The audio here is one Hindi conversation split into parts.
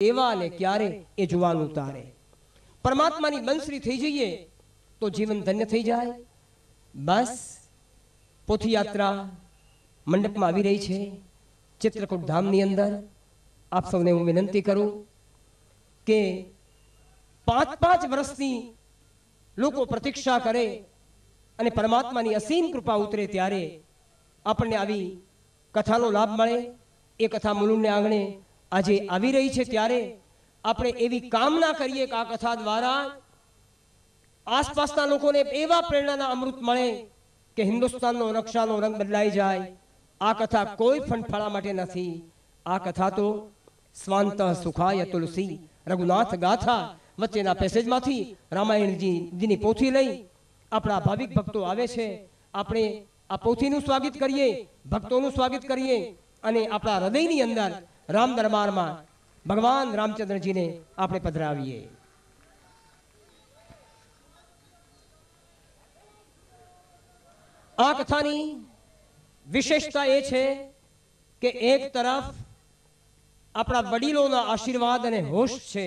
એવા ને ક્યારે એ જોવાનું તારે પરમાત્માની બંસરી થઈ જઈએ તો જીવન ધન્ય થઈ જાય. બસ, પોથીયાત્રા મંડપમાં આવી રહી છે. ચિત્રકૂટ ધામની અંદર આપ સૌને હું વિનંતી કરું કે પાંચ પાંચ વર્ષની લોકો પ્રતીક્ષા કરે અને પરમાત્માની અસીમ કૃપા ઉતરે ત્યારે આપણને આવી કથાનો લાભ મળે. એ કથા મુલુંડને આંગણે આજે આવી રહી છે ત્યારે આપણે એવી કામના કરીએ કે આ કથા દ્વારા આસપાસના લોકોને એવા પ્રેરણાના અમૃત મળે કે હિન્દુસ્તાનનો રક્ષાનો રંગ બદલાઈ જાય. આ કથા કોઈ ફંડફાળા માટે નથી. આ કથા તો સ્વાંત સુખાય તુલસી રઘુનાથ ગાથા વચ્ચેના પેસેજમાંથી રામાયણજી જીની પોથી લઈ આપણા ભાવિક ભક્તો આવે છે. આપણે આ પોથીનું સ્વાગત કરીએ, ભક્તોનું સ્વાગત કરીએ અને આપણા હૃદયની અંદર રામ દરબારમાં ભગવાન રામચંદ્રજીને આપણે પધરાવીએ. આ કથાની વિશેષતા એ છે કે એક તરફ આપણા વડીલોના આશીર્વાદ અને હોશ છે,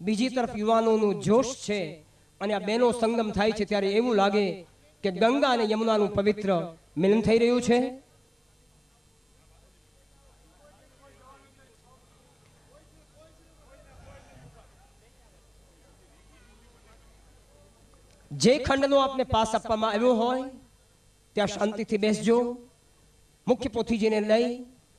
બીજી તરફ યુવાનોનું જોશ છે અને આ બેનો સંગમ થાય છે ત્યારે એવું લાગે કે ગંગા અને યમુનાનું પવિત્ર મિલન થઈ રહ્યું છે. જે ખંડનો આપને પાસ આપવામાં આવ્યો હોય, ત્યાં શાંતિથી બેસજો. મુખ્ય પોથીજીને લઈ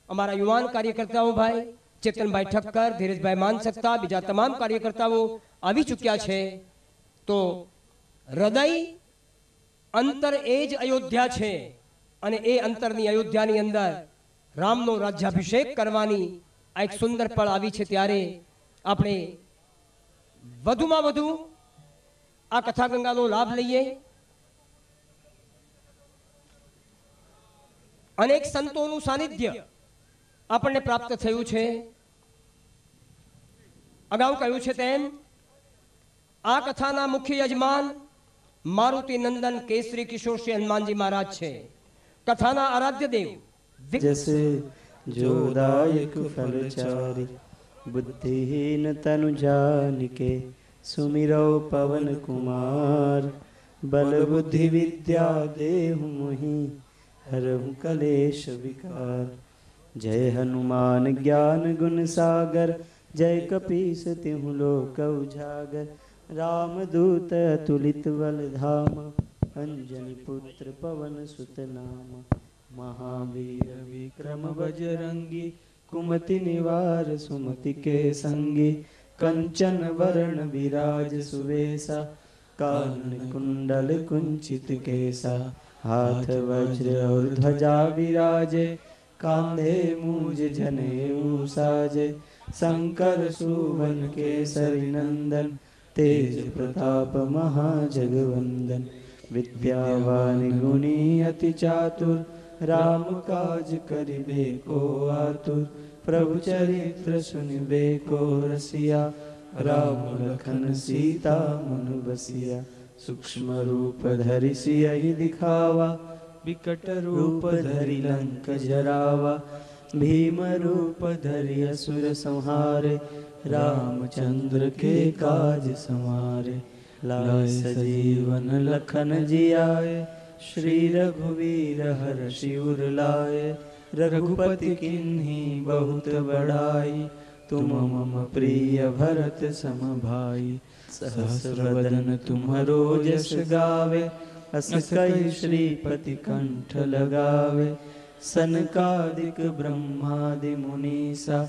અમારા યુવાન કાર્યકર્તાઓ ભાઈ, ચેતનભાઈ ઠક્કર, ધીરજભાઈ માનસકતા બીજા તમામ કાર્યકર્તાઓ આવી ચૂક્યા છે. તો હૃદય અંતર એ જ અયોધ્યા છે અને એ અંતરની અયોધ્યાની અંદર રામનો રાજ્યાભિષેક કરવાની આ એક સુંદર પળ આવી છે ત્યારે આપણે વધુમાં વધુ આ કથા ગંગાનો લાભ લઈએ. અનેક સંતોનું સાનિધ્ય આપણને પ્રાપ્ત થયું છે. અગાઉ કહ્યું છે તેમ, આ કથાના મુખ્ય યજમાન મારુતિ નંદન કેસરી કિશોર શ્રી હનુમાનજી મહારાજ છે. કથાના આરાધ્ય દેવ જૈસે જોદાયક ફલ બુદ્ધિહીન તનુ જાન કે सुमिरो पवन कुमार। बल बुद्धि विद्या देहु मोहि कलेश विकार। जय हनुमान ज्ञान गुण सागर, जय कपीस तिहु लोक उजागर। राम दूत तुलित बल धाम, अंजनी पुत्र पवन सुत नाम। महावीर विक्रम बजरंगी, कुमति निवार सुमति के संगी। कंचन वरण विराज सुवेसा कान कुंडल कुंचित केसा हाथ वज्र और ध्वजा विराजे, कांधे मूज जनेऊ साजे शंकर सुवन केसरी नंदन, तेज प्रताप महाजगवंदन। विद्यावान गुणी अति चातुर, राम काज करिबे को आतुर। प्रभु चरित्र सुनिबे को रसिया राम लखन सीता मन बसिया। सूक्ष्म रूप धरि सियहि दिखावा, विकट रूप धरि लंक जरावा। भीम रूप धरि असुर संहारे, रामचंद्र के काज संवारे। लाय सजीवन लखन जियाए, श्री रघुवीर हर शिवर लाए। रघुपति किन्ही बहुत बड़ाई, तुम मम प्रिय भरत सम भाई। सहस्र वदन तुम्हरो जस गावे अस श्रीपति कंठ लगावे। सनकादिक ब्रह्मादि मुनीसा,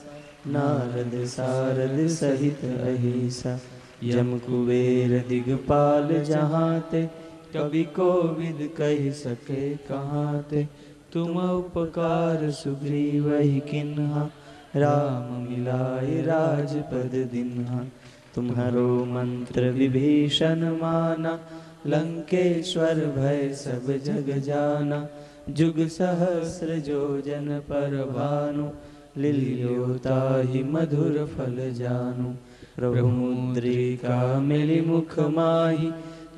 नारद सारद सहित अहिसा। यम कुबेर दिगपाल जहाँ ते कवि को विद कह सके कहाँ ते तुम उपकार सुग्रीव किन्हा। राम मिलाए राजपद दिन्हा। तुम्हारो मंत्र विभीषण माना। लंकेश्वर भय सब जग जाना। जुग सहस्र जो जन पर भानु। लिलियोता ही मधुर फल जानु। प्रभु मुद्रिका मिली मुख माही।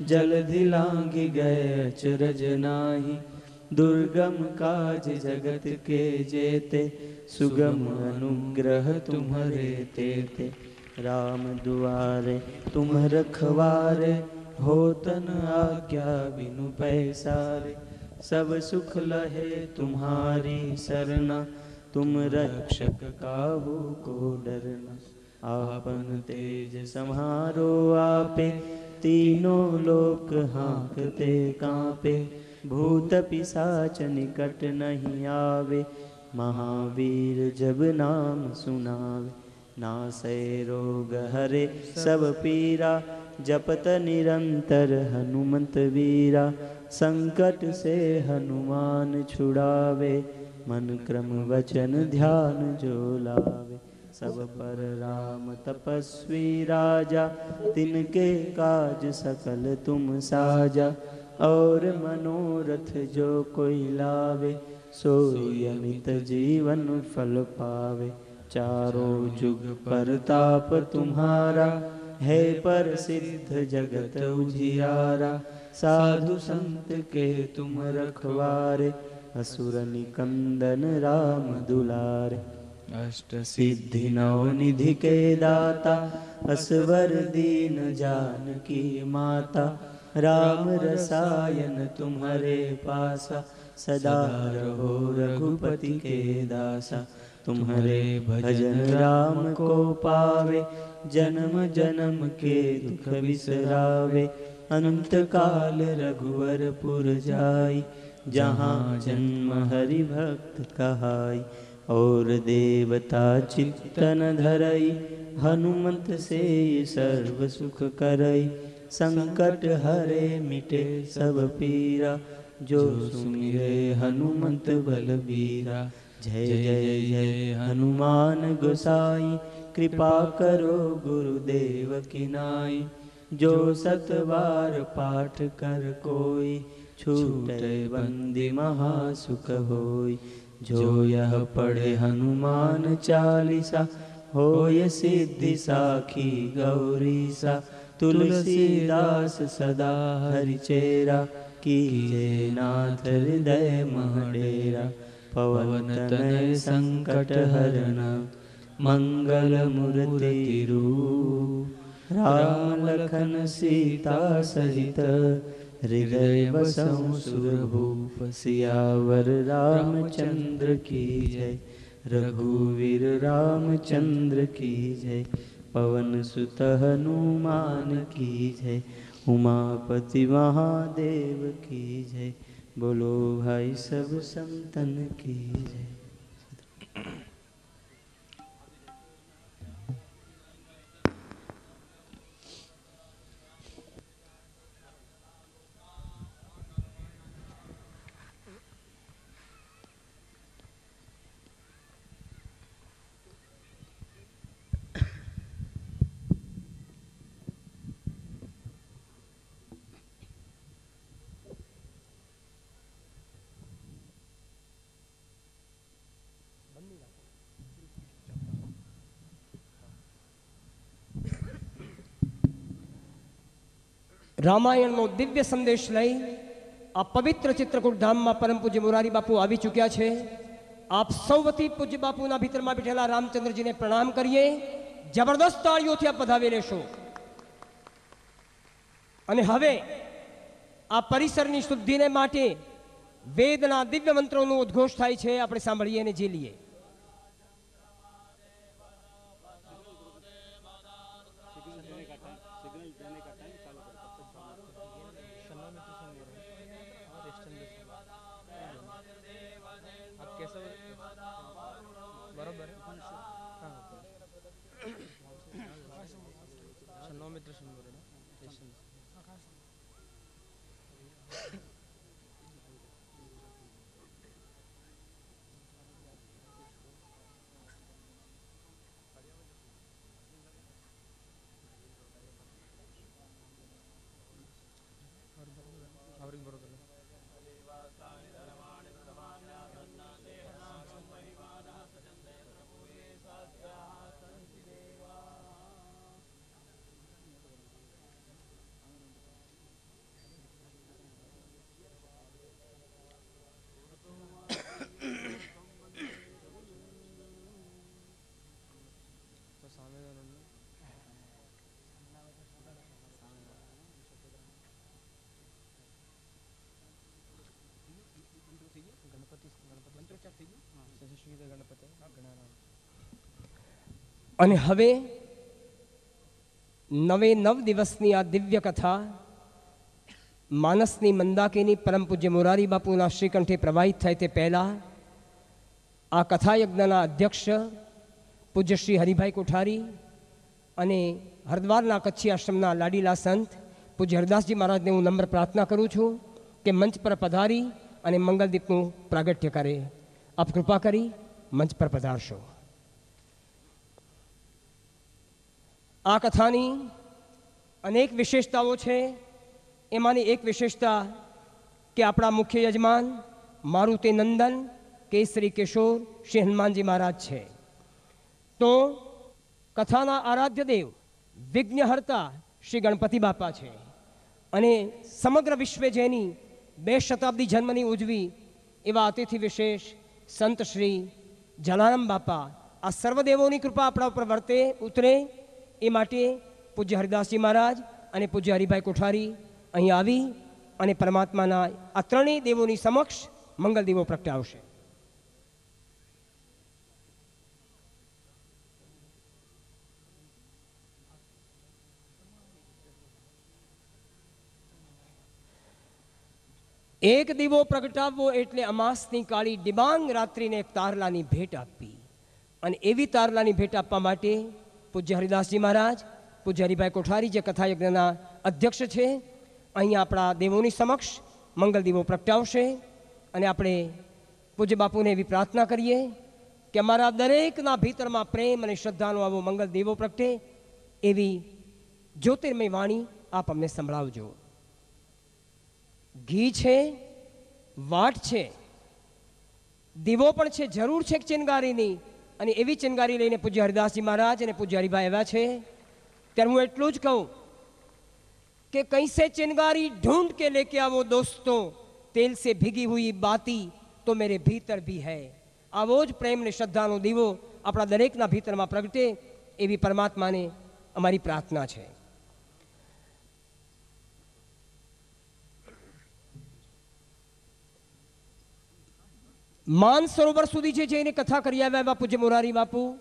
जल दिलांगी गए अचरज नाही। दुर्गम काज जगत के जेते, सुगम अनुग्रह तुम्हारे तेते। राम दुआरे तुम रखवारे हो तन आज्ञा बिनु पैसारे। सब सुख लहे तुम्हारी सरना, तुम रक्षक काहू को डरना। आपन तेज सम्हारो आपे, तीनों लोक हाँकते कांपे। भूत पिशाच निकट नहीं आवे। महावीर जब नाम सुनावे, नासै रोग हरे, सब पीरा, जपत निरंतर हनुमंत वीरा। संकट से हनुमान छुड़ावे, मन क्रम वचन ध्यान जो लावे। सब पर राम तपस्वी राजा, तिनके काज सकल तुम साजा। और मनोरथ जो कोई लावे सोई अमित जीवन फल पावे। चारों जुग परताप तुम्हारा, है पर सिद्ध जगत उजियारा। साधु संत के तुम रखवारे, असुर निकंदन राम दुलारे। अष्ट सिद्धि नव निधि के दाता, असवर दीन जान की माता। राम रसायन तुम्हारे पासा, सदा रहो रघुपति के दासा। तुम्हारे भजन राम को पावे, जन्म जन्म के दुख बिसरावे। अनंत काल रघुवर पुर जाई, जहाँ जन्म हरि भक्त कहाई। और देवता चित्तन धरई, हनुमंत से सर्व सुख करई। संकट हरे मिटे सब पीरा, जो सुमिरे हनुमंत बलबीरा। जय जय जय हनुमान गोसाई, कृपा करो गुरुदेव की नाई। जो सतवार पाठ कर कोई, छूटे बंदी महासुख होई। जो यह पढ़े हनुमान चालीसा हो होय सिद्धि साखी गौरी सा तुलसीदास सदा हरिचेरा कीजे नाथ हृदय महडेरा पवन तनय संकट हरण, मंगल मूर्ति राम लखन सीता सहित, हृदय सुरभूप सियावर रामचंद्र की जय, रघुवीर रामचंद्र की जय। पवन सुत हनुमान की जय। उमापति महादेव की जय। बोलो भाई सब संतन की जय। રામાયણનો દિવ્ય સંદેશ લઈ આ પવિત્ર ચિત્રકૂટ ધામમાં પરમ પૂજ્ય મોરારી બાપુ આવી ચૂક્યા છે. આપ સૌ વતી પૂજ્ય બાપુના ભીતરમાં બેઠેલા રામચંદ્રજીને પ્રણામ કરીએ. જબરદસ્ત તાળીઓથી આપ વધાવી લેશો. અને હવે આ પરિસરની શુદ્ધિને માટે વેદના દિવ્ય મંત્રોનો ઉદ્ઘોષ થાય છે. આપણે સાંભળીએ અને ઝીલીએ. અને હવે નવે નવ દિવસની આ દિવ્ય કથા માનસની મંદાકીની પરમ પૂજ્ય મોરારી બાપુના શ્રીકંઠે પ્રવાહિત થાય તે પહેલાં આ કથાયજ્ઞના અધ્યક્ષ પૂજ્ય શ્રી હરિભાઈ કોઠારી અને હરદ્વારના કચ્છી આશ્રમના લાડીલા સંત પૂજ્ય હરદાસજી મહારાજને હું નમ્ર પ્રાર્થના કરું છું કે મંચ પર પધારી અને મંગલદીપનું પ્રાગટ્ય કરે. આપ કૃપા કરી મંચ પર પધારશો આ કથાની અનેક વિશેષતાઓ છે એમાંની એક વિશેષતા કે આપણા મુખ્ય યજમાન મારુતિ નંદન કેસરી કિશોર શ્રી હનુમાનજી મહારાજ છે તો કથાના આરાધ્ય દેવ વિઘ્નહર્તા શ્રી ગણપતિ બાપા છે અને સમગ્ર વિશ્વે જેની બે શતાબ્દી જન્મની ઉજવી એવા અતિથિ વિશેષ સંત શ્રી જલારામ બાપા, આ સર્વદેવોની કૃપા આપણા ઉપર વર્તે, ઉતરે. એ માટે પૂજ્ય હરિદાસજી મહારાજ અને પૂજ્ય હરિભાઈ કોઠારી અહીં આવી અને પરમાત્માના આ ત્રણેય દેવોની સમક્ષ મંગલ દીવો પ્રગટાવશે. એક દીવો પ્રગટાવવો એટલે અમાસની કાળી ડિબાંગ રાત્રિને તારલાની ભેટ આપવી. અને એવી તારલાની ભેટ આપવા માટે પૂજ્ય હરિદાસજી મહારાજ, પૂજ્ય હરિભાઈ કોઠારી જે કથાયજ્ઞના અધ્યક્ષ છે અહીંયા આપણા દેવોની સમક્ષ મંગલ દીવો પ્રગટાવશે. અને આપણે પૂજ્ય બાપુને એવી પ્રાર્થના કરીએ કે અમારા દરેકના ભીતરમાં પ્રેમ અને શ્રદ્ધાનો આવો મંગલ દીવો પ્રગટે એવી જ્યોતિર્મય વાણી આપ અમને સંભળાવજો. ઘી છે, વાટ છે, દીવો પણ છે, જરૂર છે ચિનગારીની. અને એવી ચિનગારી લઈને પૂજ્ય હરિદાસજી મહારાજ અને પૂજ્ય હરિભાઈ આવ્યા છે. ત્યારે હું એટલું જ કહું કે કૈસે ચિનગારી ઢૂંઢ કે લેકે આવો દોસ્તો, તેલ સે ભીગી હુઈ બાતી તો મેરે ભીતર ભી હૈ. આવો જ પ્રેમ ને શ્રદ્ધાનો દીવો આપણા દરેકના ભીતરમાં પ્રગટે એવી પરમાત્માને અમારી પ્રાર્થના છે. માન સરોવર સુધી જે જઈને કથા કરી આવ્યા એવા પૂજ્ય મોરારી બાપુ,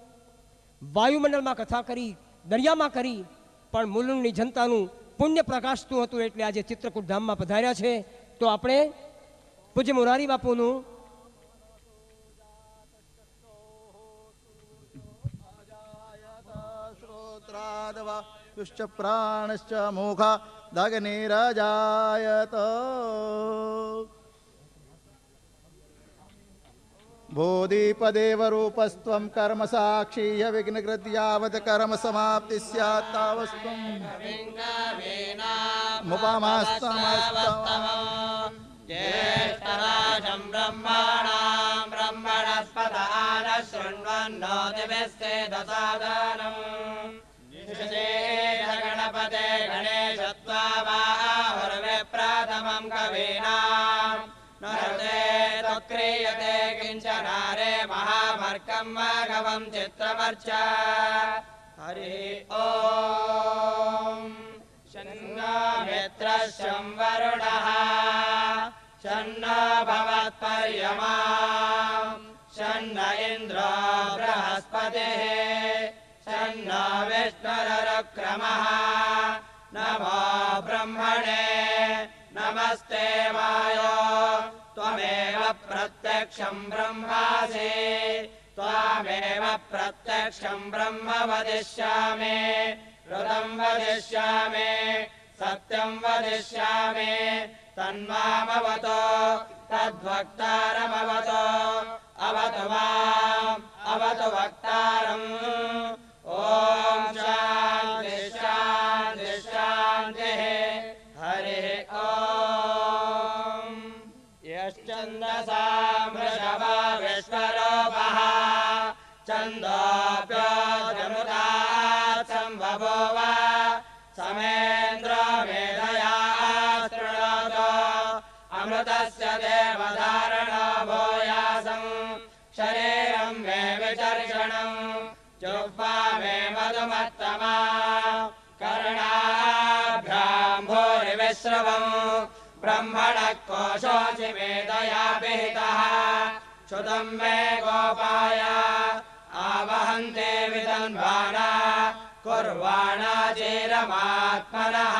વાયુમંડળમાં કથા કરી, દરિયામાં કરી, પણ મુલુંડની જનતાનું પુણ્ય પ્રકાશતું હતું એટલે આજે ચિત્રકૂટ ધામમાં પધાર્યા છે. તો આપણે પૂજ્ય મોરારી બાપુનું પ્રાણશ્ચ મોખા દગ્નિ રજાયત. दग्निरजायत बोधिपदेव रूपस्त्वं कर्म साक्षीय विघ्नकृत्यावत् कर्म समाप्ति स्यात् तावस्त्वम् मुपमास्तमस्तम ज्येष्ठराजम् ब्रह्माणाम् ब्रह्मणस्पदान शृण्वन्नोतिभिस्ते दसादानम् गणपते गणेशत्वा बाहुर्विप्रथमम् कवीनाम् नरते त्वक्रियते किञ्चनारे महामर्कम् माघवम् चित्रमर्च। हरिः ॐ शन्नो मित्रशं वरुणः। शन्नो भवत्पर्यमा शन्न इन्द्रो बृहस्पतिः। शन्नो विष्णुररुक्रमः नमो ब्रह्मणे। नमस्ते वायो त्वमेव प्रत्यक्षं ब्रह्मासि त्वामेव प्रत्यक्षं ब्रह्म वदिष्यामि ऋतं वदिष्यामि सत्यं वदिष्यामि तन्मामवतो तद्वक्तारमवतो अवतु माम् अवतु वक्तारम्। ॐ समेन्द्रो मेधया शृणोतु अमृतस्य देवधारणो भूयासम् शरीरं मे विचर्षणम् जुह्वा मे मधुमत्तमा। कर्णाभ्याम् भूरिविश्रवम् ब्रह्मणः कोशोऽसि मेधया विहितः श्रुतम् मे गोपाय आवहन्ते वितन्वाना कुर्वाणा चेरमात्मनः।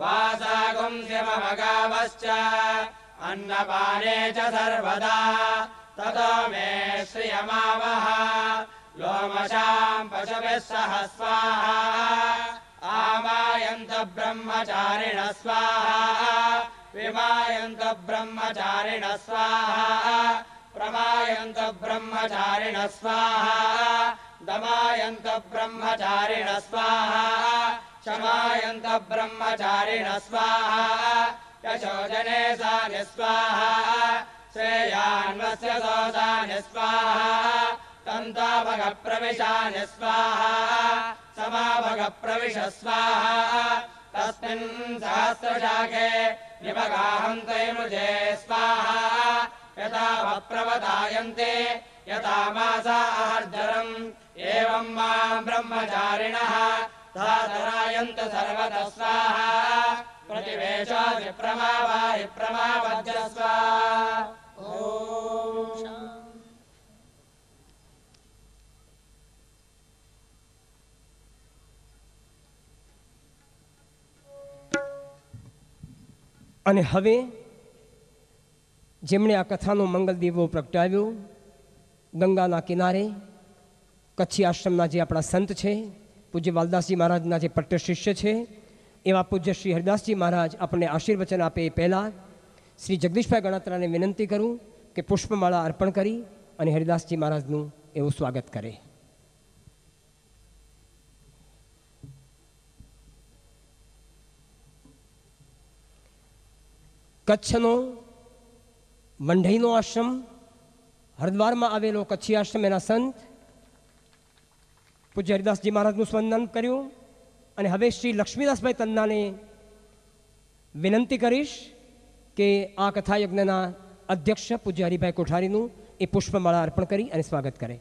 वासागुंस्यमगावश्च अन्नपाने च सर्वदा। ततो मे श्रियमावह लोमशाम् पशुभिः सह स्वाहा आमायन्त ब्रह्मचारिण स्वाहा विमायन्त ब्रह्मचारिण स्वाहा प्रमायन्त ब्रह्मचारिण स्वाहा दमायन्त ब्रह्मचारिण स्वाहा शमायन्त ब्रह्मचारिण स्वाहा यशोजने सा निस्वाहा श्रेयान्वस्य दोषानि स्वाहा तन्ताभगप्रविशानि स्वाहा समाभगप्रविश स्वाहा तस्मिन् सहस्रशाखे निपगाहम् तैमुजे स्वाहा यथा वप्रवदायन्ते यथा मासा अहर्जरम् एवम् माम् ब्रह्मचारिणः धातरायन्त सर्वतः स्वाहा प्रतिवेशादि प्रमावाहि प्रमापद्य स्वाहा અને હવે જેમણે આ કથાનો મંગલ દીવો પ્રગટાવ્યો ગંગાના કિનારે, કચ્છી આશ્રમના જે આપણા સંત છે, પૂજ્ય વાલદાસજી મહારાજના જે પટ્ટ શિષ્ય છે, એવા પૂજ્ય શ્રી હરિદાસજી મહારાજ આપણને આશીર્વચન આપે એ પહેલાં શ્રી જગદીશભાઈ ગણાત્રાને વિનંતી કરું કે પુષ્પમાળા અર્પણ કરી અને હરિદાસજી મહારાજનું એવું સ્વાગત કરે. કચ્છનો વંઢઈનો આશ્રમ, હરિદ્વારમાં આવેલો કચ્છી આશ્રમ, એના સંત પૂજ્ય હરિદાસજી મહારાજનું સ્વંદન કર્યું અને હવે શ્રી લક્ષ્મીદાસભાઈ તન્નાને વિનંતી કરીશ કે આ કથાયજ્ઞના અધ્યક્ષ પૂજ્ય હરિભાઈ કોઠારીનું એ પુષ્પમાળા અર્પણ કરી અને સ્વાગત કરે.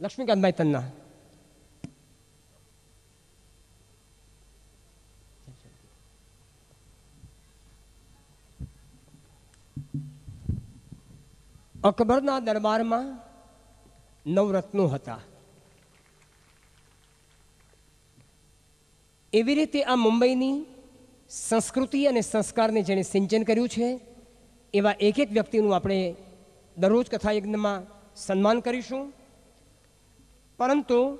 લક્ષ્મીકાંતભાઈ તન્ના. અકબરના દરબારમાં નવરત્નો હતા. એવી રીતે આ મુંબઈની સંસ્કૃતિ અને સંસ્કારને જેણે સિંચન કર્યું છે, એવા એક એક વ્યક્તિનું આપણે દરરોજ કથા યજ્ઞમાં સન્માન કરીશું. પરંતુ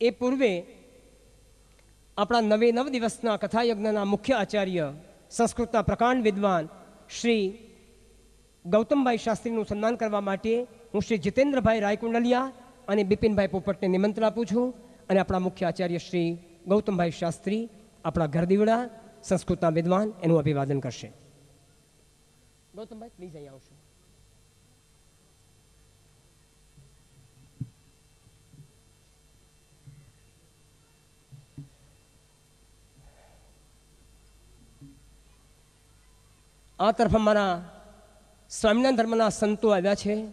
એ પૂર્વે આપણા નવે નવ દિવસના કથાયજ્ઞના મુખ્ય આચાર્ય સંસ્કૃતના પ્રકાંડ વિદ્વાન શ્રી ગૌતમભાઈ શાસ્ત્રીનું સન્માન કરવા માટે હું શ્રી જીતેન્દ્રભાઈ રાયકુંડલિયા અને બિપિનભાઈ પોપટને નિમંત્રણ આપું છું અને આપણા મુખ્ય આચાર્ય શ્રી ગૌતમભાઈ શાસ્ત્રી, આપણા ઘરદીવડા સંસ્કૃતના વિદ્વાન, એનું અભિવાદન કરશે. ગૌતમભાઈ પ્લીઝ અહીં આવશો. આ તરફ અમારા સ્વામિનારાયણ ધર્મના સંતો આવ્યા છે.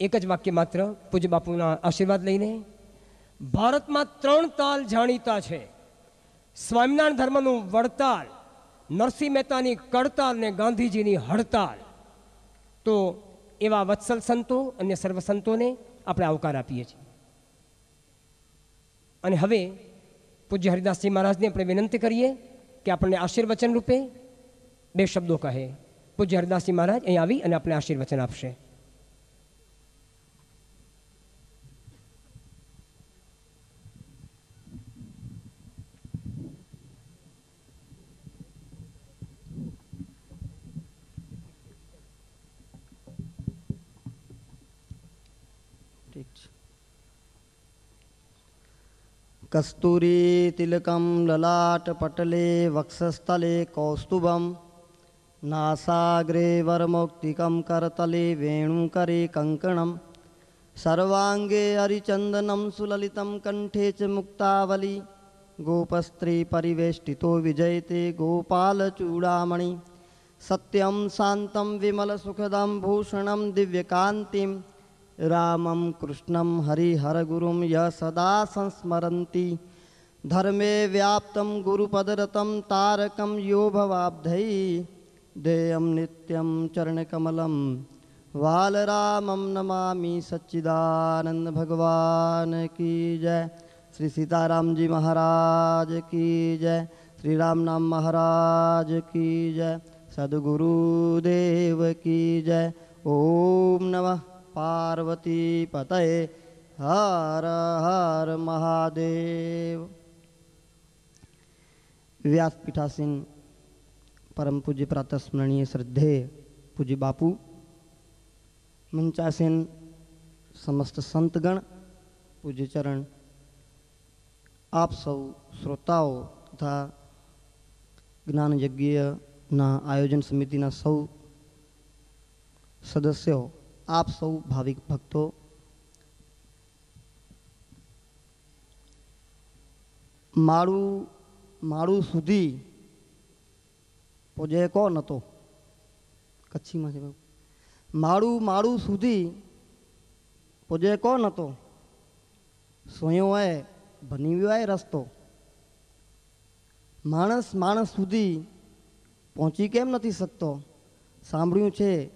એક જ વાક્ય માત્ર, પૂજ્ય બાપુના આશીર્વાદ લઈને. ભારતમાં ત્રણ તાલ જાણીતા છે. સ્વામિનારાયણ ધર્મનું વડતાલ, નરસિંહ મહેતાની કડતાલ ને ગાંધીજીની હડતાલ. તો એવા વત્સલ સંતો અને સર્વ સંતોને આપણે આવકાર આપીએ છીએ. અને હવે પૂજ્ય હરિદાસજી મહારાજને આપણે વિનંતી કરીએ કે આપણને આશીર્વચન રૂપે બે શબ્દો કહે. પૂજ્ય હરદાસજી મહારાજ અહીં આવી અને આપણે આશીર્વચન આપશે. કસ્તુરી તિલકમ લલાટ પટલે વક્ષસ્થલે કૌસ્તુભમ नासाग्रे वरमौक्तिकं करतले वेणुकरे कङ्कणं सर्वाङ्गे हरिचन्दनं सुललितं कण्ठे च मुक्तावली। गोपस्त्रीपरिवेष्टितो विजयते गोपालचूडामणि। सत्यं शान्तं विमलसुखदं भूषणं दिव्यकान्तिं। रामं कृष्णं हरिहरगुरुं यः सदा संस्मरन्ति। धर्मे व्याप्तं गुरुपदरतं तारकं यो भवाब्धै देयं नित्यं चरणकमलं। वालरामं नमामि सच्चिदानंद भगवान की जय। श्री सीताराम जी महाराज की जय। श्री राम नाम महाराज की जय। सदगुरुदेव की जय। ओम नमः पार्वती पतये। हर हर महादेव। व्यासपीठासीन પરમ પૂજ્ય પ્રાતસ્મરણીય શ્રદ્ધે પૂજ્ય બાપુ, મંચાસેન સમસ્ત સંતગણ, પૂજ્ય ચરણ, આપ સૌ શ્રોતાઓ તથા જ્ઞાન યજ્ઞના આયોજન સમિતિના સૌ સદસ્યો, આપ સૌ ભાવિક ભક્તો, માળું માળું સુધી પોજે કો હતો? કચ્છીમાં છે માળું માળું સુધી પોજે કોણ હતો? સોયોએ હોય રસ્તો. માણસ માણસ સુધી પહોંચી કેમ નથી શકતો? સાંભળ્યું છે,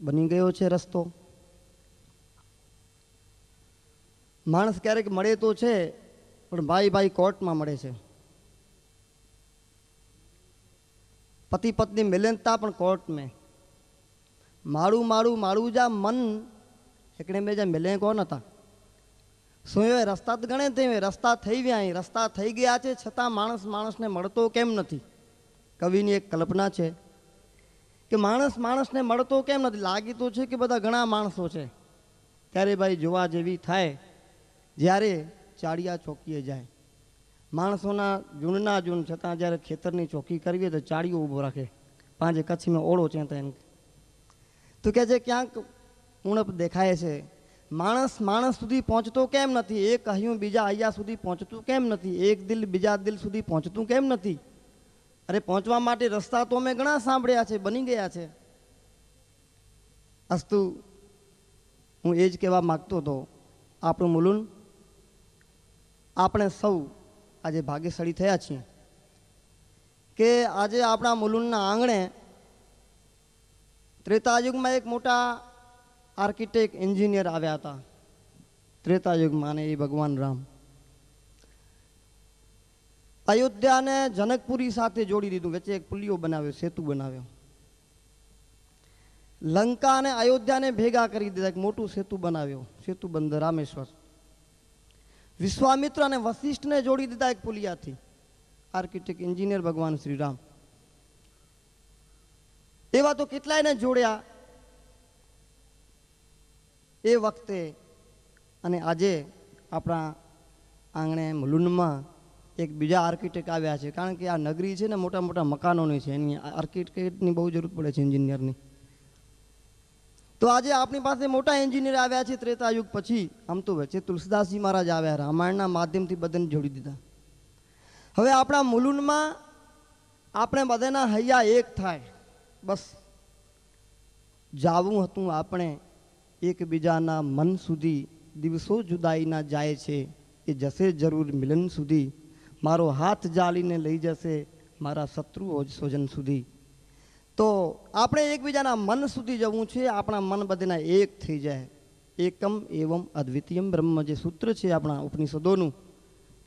બની ગયો છે રસ્તો. માણસ ક્યારેક મળે તો છે, પણ ભાઈ ભાઈ કોર્ટમાં મળે છે. પતિ પત્ની મિલનતા પણ કોર્ટ में માળું માળું જા મન હિકડે મેં જા મિલે કોણ હતા? શું એ રસ્તા તો ગણે થઈ રસ્તા થઈ ગયા અહીં, રસ્તા થઈ ગયા છે, છતાં માણસ માણસને મળતો કેમ નથી? કવિની એક કલ્પના છે કે માણસ માણસને મળતો કેમ નથી? લાગી તો છે કે બધા ઘણા માણસો છે. ત્યારે ભાઈ જોવા જેવી થાય, જ્યારે ચાળિયા ચોકીએ જાય. માણસોના જૂનના જૂન છતાં જ્યારે ખેતરની ચોકી કરવી તો ચાળીઓ ઊભો રાખે. પાંજે કચ્છમાં ઓળો ચેતા એમ. તો કે છે ક્યાંક ઉણપ દેખાય છે. માણસ માણસ સુધી પહોંચતો કેમ નથી? એક કહ્યું બીજા અહીંયા સુધી પહોંચતું કેમ નથી? એક દિલ બીજા દિલ સુધી પહોંચતું કેમ નથી? અરે, પહોંચવા માટે રસ્તા તો મેં ઘણા સાંભળ્યા છે, બની ગયા છે. અસ્તુ, હું એ જ કહેવા માગતો હતો. આપણું મુલુન આપણે સૌ આજે ભાગ્યશાળી થયા છીએ. કે આજે આપણા મુલુનના આંગણે ત્રેતાયુગમાં એક મોટા આર્કિટેક્ટ, એન્જિનિયર આવ્યા હતા. ત્રેતાયુગમાં અને એ ભગવાન રામ. અયોધ્યાને જનકપુરી સાથે જોડી દીધું. વચ્ચે એક પુલિયો બનાવ્યો, સેતુ બનાવ્યો. લંકા અને અયોધ્યાને ભેગા કરી દીધા, એક મોટું સેતુ બનાવ્યો. સેતુ બંધ રામેશ્વર. વિશ્વામિત્ર અને વશિષ્ઠને જોડી દીધા એક પુલિયાથી. આર્કિટેક્ટ એન્જિનિયર ભગવાન શ્રી રામ એવા તો કેટલાયને જોડ્યા? એ વખતે અને આજે આપણા આંગણે મુલુંડમાં એક બીજા આર્કિટેક્ટ આવ્યા છે. કારણ કે આ નગરી છે ને મોટા મોટા મકાનોની છે. એની આર્કિટેક્ટની બહુ જરૂર પડે છે એન્જિનિયરની તો આજે આપણી પાસે મોટા એન્જિનિયર આવ્યા છે ત્રેતાયુગ પછી. આમ તો વચ્ચે તુલસીદાસજી મહારાજ આવ્યા, રામાયણના માધ્યમથી બધાને જોડી દીધા. હવે આપણા મુલુનમાં આપણે બધાના હૈયા એક થાય. બસ. જાવું હતું આપણે એકબીજાના મન સુધી. દિવસો જુદાઈના જાય છે એ જશે જરૂર મિલન સુધી. મારો હાથ જાળીને લઈ જશે મારા શત્રુઓ સ્વજન સુધી. તો આપણે એકબીજાના મન સુધી જવું છે, આપણા મન બધાના એક થઈ જાય. એકમ એવમ અદ્વિતીયમ બ્રહ્મ જે સૂત્ર છે આપણા ઉપનિષદોનું,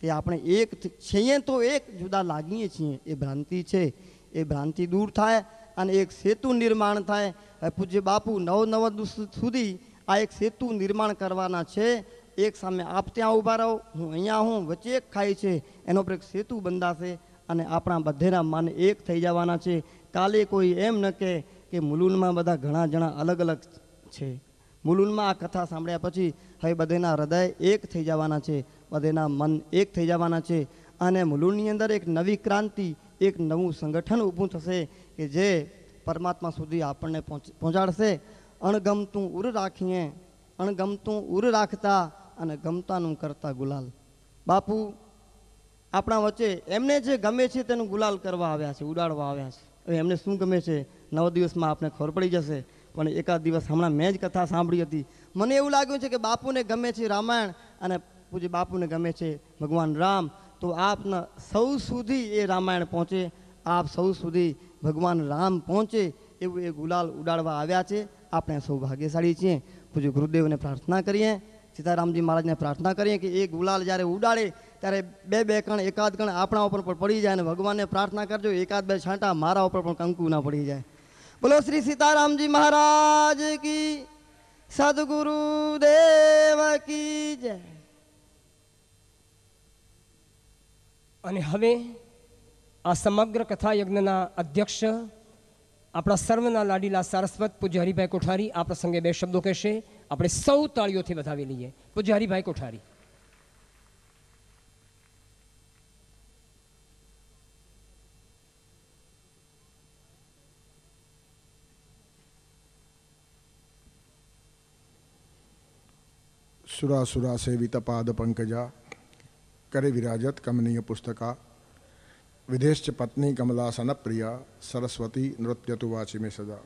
તે આપણે એક છીએ તો એક જુદા લાગીએ છીએ. એ ભ્રાંતિ છે, એ ભ્રાંતિ દૂર થાય અને એક સેતુ નિર્માણ થાય. પૂજ્ય બાપુ નવ નવ સુધી આ એક સેતુ નિર્માણ કરવાના છે. એક સામે આપ ત્યાં ઊભા રહો, હું અહીંયા હું, વચ્ચે એક ખાય છે. એનો પર એક સેતુ બંધાશે અને આપણા બધેના મન એક થઈ જવાના છે. કાલે કોઈ એમ ન કહે કે મુલુનમાં બધા ઘણા જણા અલગ અલગ છે. મુલુનમાં આ કથા સાંભળ્યા પછી હવે બધેના હૃદય એક થઈ જવાના છે, બધેના મન એક થઈ જવાના છે અને મુલુનની અંદર એક નવી ક્રાંતિ, એક નવું સંગઠન ઊભું થશે કે જે પરમાત્મા સુધી આપણને પહોંચાડશે. અણગમતું ઉર રાખીએ, અણગમતું ઉર રાખતા અને ગમતાનું કરતા ગુલાલ. બાપુ, આપણા વચ્ચે એમને જે ગમે છે તેનું ગુલાલ કરવા આવ્યા છે, ઉડાડવા આવ્યા છે. એમને શું ગમે છે? નવ દિવસમાં આપને ખબર પડી જશે. પણ એકાદ દિવસ હમણાં મેં જ કથા સાંભળી હતી. મને એવું લાગ્યું છે કે બાપુને ગમે છે રામાયણ અને પૂજ્ય બાપુને ગમે છે ભગવાન રામ. તો આપના સૌ સુધી એ રામાયણ પહોંચે. આપ સૌ સુધી ભગવાન રામ પહોંચે એવું એ ગુલાલ ઉડાડવા આવ્યા છે. આપણે સૌ ભાગ્યશાળી છીએ. પૂજ્ય ગુરુદેવને પ્રાર્થના કરીએ. સીતારામજી મહારાજને પ્રાર્થના કરીએ કે એ ગુલાલ જ્યારે ઉડાડે ત્યારે બે બે કણ, એકાદ કણ આપણા ઉપર પણ પડી જાય અને ભગવાનને પ્રાર્થના કરજો, એકાદ બે છાંટા મારા ઉપર પણ કંકુ ના પડી જાય. બોલો શ્રી સીતારામજી મહારાજ કી સદગુરુ દેવ કી જય. અને હવે આ સમગ્ર કથા યજ્ઞના અધ્યક્ષ આપણા સર્વના લાડીલા સારસ્વત પૂજ્ય હરિભાઈ કોઠારી આ પ્રસંગે બે શબ્દો કહેશે. આપણે સૌ તાળીઓથી વધાવી લઈએ. પૂજ્ય હરિભાઈ કોઠારી. सुरासुरा सेवित पाद पंकजा करे विराजत कमनीय पुस्तका विदेश्च पत्नी कमलासन प्रिया सरस्वती नृत्यतु वाचि मे सदा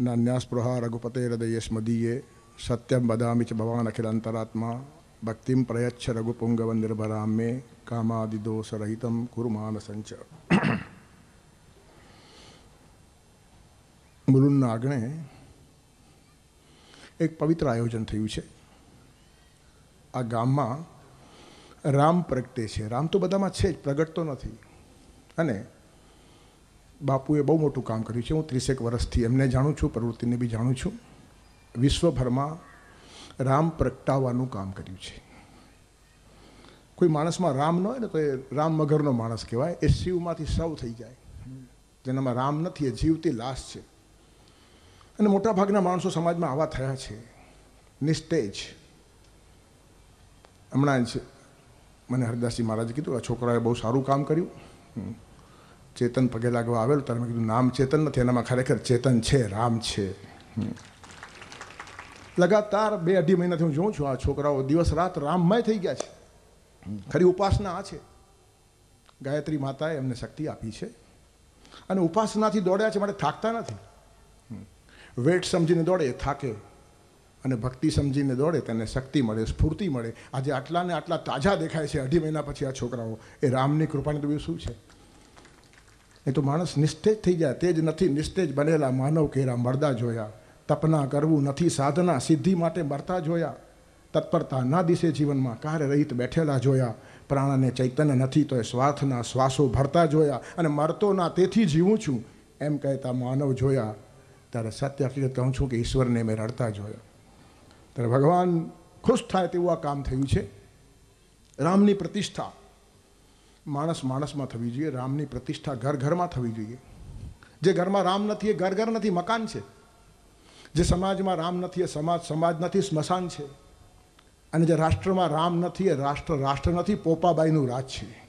नान्यास्पृहा रघुपते हृदये स्मदीये सत्यम वदामि च भवान् अखिलान्तरात्मा भक्तिं प्रयच्छ रघुपुङ्गव निर्भरां मे कामादिदोषरहितं कुरु मानसञ्च મુલુંડના આંગણે એક પવિત્ર આયોજન થયું છે આ ગામમાં રામ પ્રગટે છે. રામ તો બધામાં છે જ, પ્રગટતો નથી. અને બાપુએ બહુ મોટું કામ કર્યું છે. હું ત્રીસેક વર્ષથી એમને જાણું છું, પ્રવૃત્તિને બી જાણું છું. વિશ્વભરમાં રામ પ્રગટાવવાનું કામ કર્યું છે. કોઈ માણસમાં રામ ન હોય ને તો એ રામ મગરનો માણસ કહેવાય. એ શિવમાંથી સૌ થઈ જાય. જેનામાં રામ નથી, એ જીવતી લાશ છે. અને મોટાભાગના માણસો સમાજમાં આવા થયા છે. નિસ્તેજ. હમણાં જ મને હરદાસજી મહારાજે કીધું, આ છોકરાએ બહુ સારું કામ કર્યું. ચેતન પગે લાગવા આવેલું, ત્યારે મેં કીધું, નામ ચેતન નથી, એનામાં ખરેખર ચેતન છે, રામ છે. લગાતાર બે અઢી મહિનાથી હું જોઉં છું, આ છોકરાઓ દિવસ રાત રામમય થઈ ગયા છે. ખરી ઉપાસના આ છે. ગાયત્રી માતાએ એમને શક્તિ આપી છે. અને ઉપાસનાથી દોડ્યા છે, માટે થાકતા નથી. વેટ સમજીને દોડે, થાકે. અને ભક્તિ સમજીને દોડે, તેને શક્તિ મળે, સ્ફૂર્તિ મળે. આજે આટલા ને આટલા તાજા દેખાય છે, અઢી મહિના પછી આ છોકરાઓ. એ રામની કૃપાની તો શું છે? એ તો માણસ નિસ્તેજ થઈ જાય, તે જ નથી નિસ્તેજ બનેલા માનવ કેરા મરદા જોયા. તપના કરવું નથી, સાધના સિદ્ધિ માટે મરતા જોયા. તત્પરતા ના દિશે જીવનમાં કાર્ય રહિત બેઠેલા જોયા. પ્રાણને ચૈતન્ય નથી તો એ સ્વાર્થના શ્વાસો ભરતા જોયા. અને મરતો ના તેથી જીવું છું, એમ કહેતા માનવ જોયા. ત્યારે સત્ય હકીકત કહું છું કે ઈશ્વરને મેં રડતા જોયા. ત્યારે ભગવાન ખુશ થાય તેવું આ કામ થયું છે. રામની પ્રતિષ્ઠા. માણસ માણસમાં થવી જોઈએ, રામની પ્રતિષ્ઠા ઘર ઘરમાં થવી જોઈએ. જે ઘરમાં રામ નથી, એ ઘર ઘર નથી, મકાન છે. જે સમાજમાં રામ નથી, એ સમાજ સમાજ નથી, સ્મશાન છે. અને જે રાષ્ટ્રમાં રામ નથી, એ રાષ્ટ્ર રાષ્ટ્ર નથી, પોપાબાઈનું રાજ છે.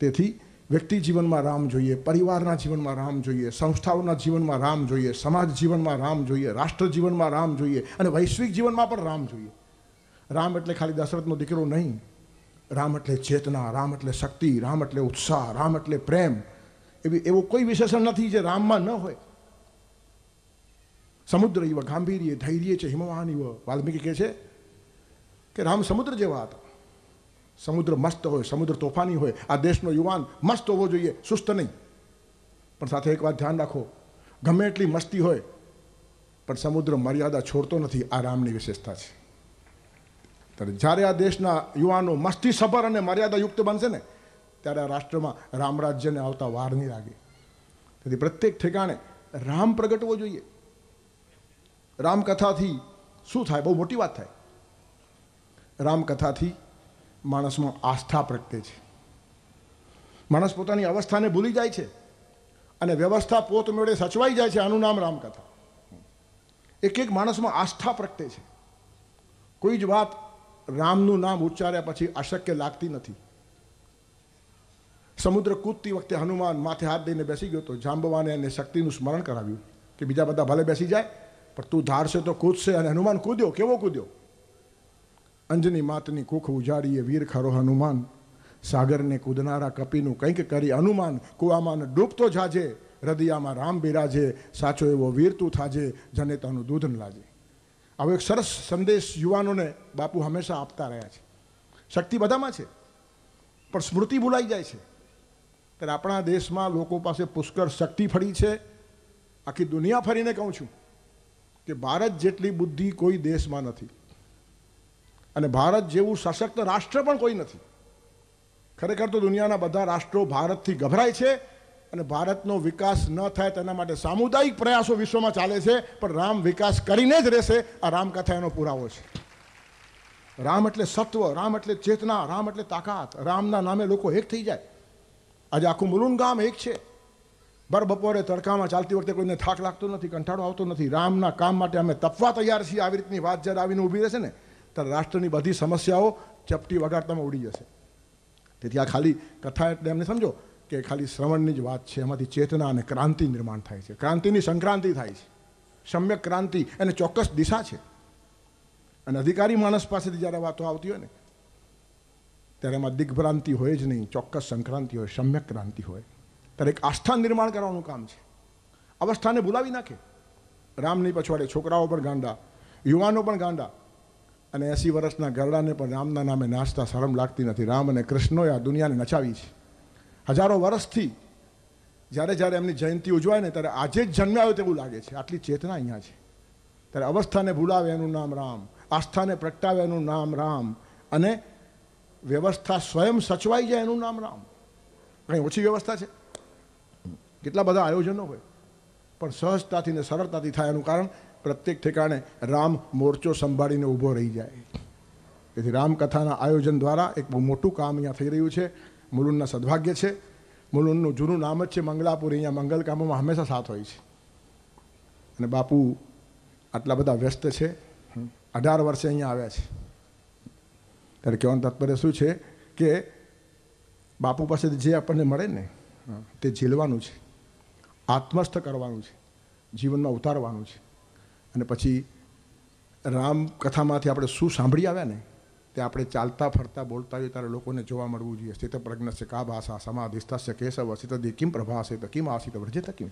તેથી વ્યક્તિ જીવનમાં રામ જોઈએ, પરિવારના જીવનમાં રામ જોઈએ, સંસ્થાઓના જીવનમાં રામ જોઈએ, સમાજ જીવનમાં રામ જોઈએ, રાષ્ટ્ર જીવનમાં રામ જોઈએ અને વૈશ્વિક જીવનમાં પણ રામ જોઈએ. રામ એટલે ખાલી દશરથનો દીકરો નહીં. રામ એટલે ચેતના, રામ એટલે શક્તિ, રામ એટલે ઉત્સાહ, રામ એટલે પ્રેમ. એવી એવો કોઈ વિશેષણ નથી જે રામમાં ન હોય. સમુદ્ર ઇવ ગાંભીર્ય, ધૈર્ય છે હિમવાન ઇવ વાલ્મીકી કહે છે કે રામ સમુદ્ર જેવા હતા. સમુદ્ર મસ્ત હોય, સમુદ્ર તોફાની હોય, આ દેશનો યુવાન મસ્ત હોવો જોઈએ, સુસ્ત નહીં. પણ સાથે એક વાત ધ્યાન રાખો, ગમે એટલી મસ્તી હોય, પણ સમુદ્ર મર્યાદા છોડતો નથી, આ રામની વિશેષતા છે. ત્યારે જ્યારે આ દેશના યુવાનો મસ્તી સભર અને મર્યાદાયુક્ત બનશે ને, ત્યારે આ રાષ્ટ્રમાં રામ રાજ્યને આવતા વાર નહીં લાગે. તેથી પ્રત્યેક ઠેકાણે રામ પ્રગટવો જોઈએ. રામકથાથી શું થાય? બહુ મોટી વાત થાય. રામકથાથી માણસમાં આસ્થા પ્રગટે છે. માણસ પોતાની અવસ્થાને ભૂલી જાય છે અને વ્યવસ્થા પોત મેળે સચવાઈ જાય છે. આનું નામ રામકથા. એક એક માણસમાં આસ્થા પ્રગટે છે. કોઈ જ વાત રામનું નામ ઉચ્ચાર્યા પછી અશક્ય લાગતી નથી. સમુદ્ર કૂદતી વખતે હનુમાન માથે હાથ દઈને બેસી ગયો તો જાંબવાને એને શક્તિનું સ્મરણ કરાવ્યું કે બીજા બધા ભલે બેસી જાય, પણ તું ધારશે તો કૂદશે અને હનુમાન કૂદ્યો. કેવો કૂદ્યો? અંજની માતની કુખ ઉજાડીએ વીર ખરો હનુમાન. સાગરને કૂદનારા કપીનું કંઈક કરી અનુમાન. કુવામાં ડૂબતો જાજે, હૃદયામાં રામ બિરાજે, સાચો એવો વીર તું થાજે જનેતાનું દૂધ ન લાજે. આવો એક સરસ સંદેશ યુવાનોને બાપુ હંમેશા આપતા રહ્યા છે. શક્તિ બધામાં છે, પણ સ્મૃતિ ભૂલાઈ જાય છે. ત્યારે આપણા દેશમાં લોકો પાસે પુષ્કળ શક્તિ ફરી છે. આખી દુનિયા ફરીને કહું છું કે ભારત જેટલી બુદ્ધિ કોઈ દેશમાં નથી. અને ભારત જેવું સશક્ત રાષ્ટ્ર પણ કોઈ નથી. ખરેખર તો દુનિયાના બધા રાષ્ટ્રો ભારતથી ગભરાય છે અને ભારતનો વિકાસ ન થાય તેના માટે સામુદાયિક પ્રયાસો વિશ્વમાં ચાલે છે, પણ રામ વિકાસ કરીને જ રહેશે, આ રામકથા એનો પુરાવો છે. રામ એટલે સત્વ, રામ એટલે ચેતના, રામ એટલે તાકાત, રામના નામે લોકો એક થઈ જાય. આજે આખું મુલુન ગામ એક છે. બર બપોરે તડકામાં ચાલતી વખતે કોઈને થાક લાગતો નથી, કંટાળો આવતો નથી. રામના કામ માટે અમે તપવા તૈયાર છીએ. આવી રીતની વાત જ્યારે આવીને ઊભી રહેશે ને ત્યારે રાષ્ટ્રની બધી સમસ્યાઓ ચપટી વગાડતામાં ઉડી જશે. તેથી આ ખાલી કથા એટલે એમને સમજો કે ખાલી શ્રવણની જ વાત છે. એમાંથી ચેતના અને ક્રાંતિ નિર્માણ થાય છે. ક્રાંતિની સંક્રાંતિ થાય છે. સમ્યક ક્રાંતિ એને ચોક્કસ દિશા છે. અને અધિકારી માણસ પાસેથી જ્યારે વાતો આવતી હોય ને, ત્યારે એમાં દિગ્ભ્રાંતિ હોય જ નહીં. ચોક્કસ સંક્રાંતિ હોય, સમ્યક ક્રાંતિ હોય. ત્યારે એક આસ્થા નિર્માણ કરવાનું કામ છે. અવસ્થાને ભૂલાવી નાખે. રામની પછવાડે છોકરાઓ પણ ગાંડા, યુવાનો પણ ગાંડા. અને એંસી વર્ષના ગરડાને પણ રામના નામે નાચતા શરમ લાગતી નથી. રામ અને કૃષ્ણોએ આ દુનિયાને નચાવી છે. હજારો વર્ષથી જ્યારે જ્યારે એમની જયંતિ ઉજવાય ને ત્યારે આજે જ જન્મ્યા તેવું લાગે છે. આટલી ચેતના અહીંયા છે. ત્યારે અવસ્થાને ભૂલાવે એનું નામ રામ, આસ્થાને પ્રગટાવે એનું નામ રામ અને વ્યવસ્થા સ્વયં સચવાઈ જાય એનું નામ રામ. કંઈ ઓછી વ્યવસ્થા છે? કેટલા બધા આયોજનો હોય. પણ સહજતાથી ને સરળતાથી થાય એનું કારણ પ્રત્યેક ઠેકાણે રામ મોરચો સંભાળીને ઊભો રહી જાય. તેથી રામકથાના આયોજન દ્વારા એક બહુ મોટું કામ અહીંયા થઈ રહ્યું છે. મુલુંડના સદભાગ્ય છે. મુલુનનું જૂનું નામ જ છે મંગળાપુર અહીંયા મંગલ કામોમાં હંમેશા સાથ હોય છે. અને બાપુ આટલા બધા વ્યસ્ત છે. અઢાર વર્ષે અહીંયા આવ્યા છે. ત્યારે કહેવાનું તાત્પર્ય શું છે કે બાપુ પાસેથી જે આપણને મળે ને, તે ઝીલવાનું છે. આત્મસ્થ કરવાનું છે. જીવનમાં ઉતારવાનું છે. અને પછી રામ કથામાંથી આપણે શું સાંભળી આવ્યા ને, તે આપણે ચાલતા ફરતા બોલતા હોય ત્યારે લોકોને જોવા મળવું જોઈએ. સ્થિત પ્રજ્ઞસ્ય કા ભાષા સમાધિસ્થસ્ય કેશવ દે કિમ પ્રભાસે તો કિમ આસિત વ્રજે કિમ.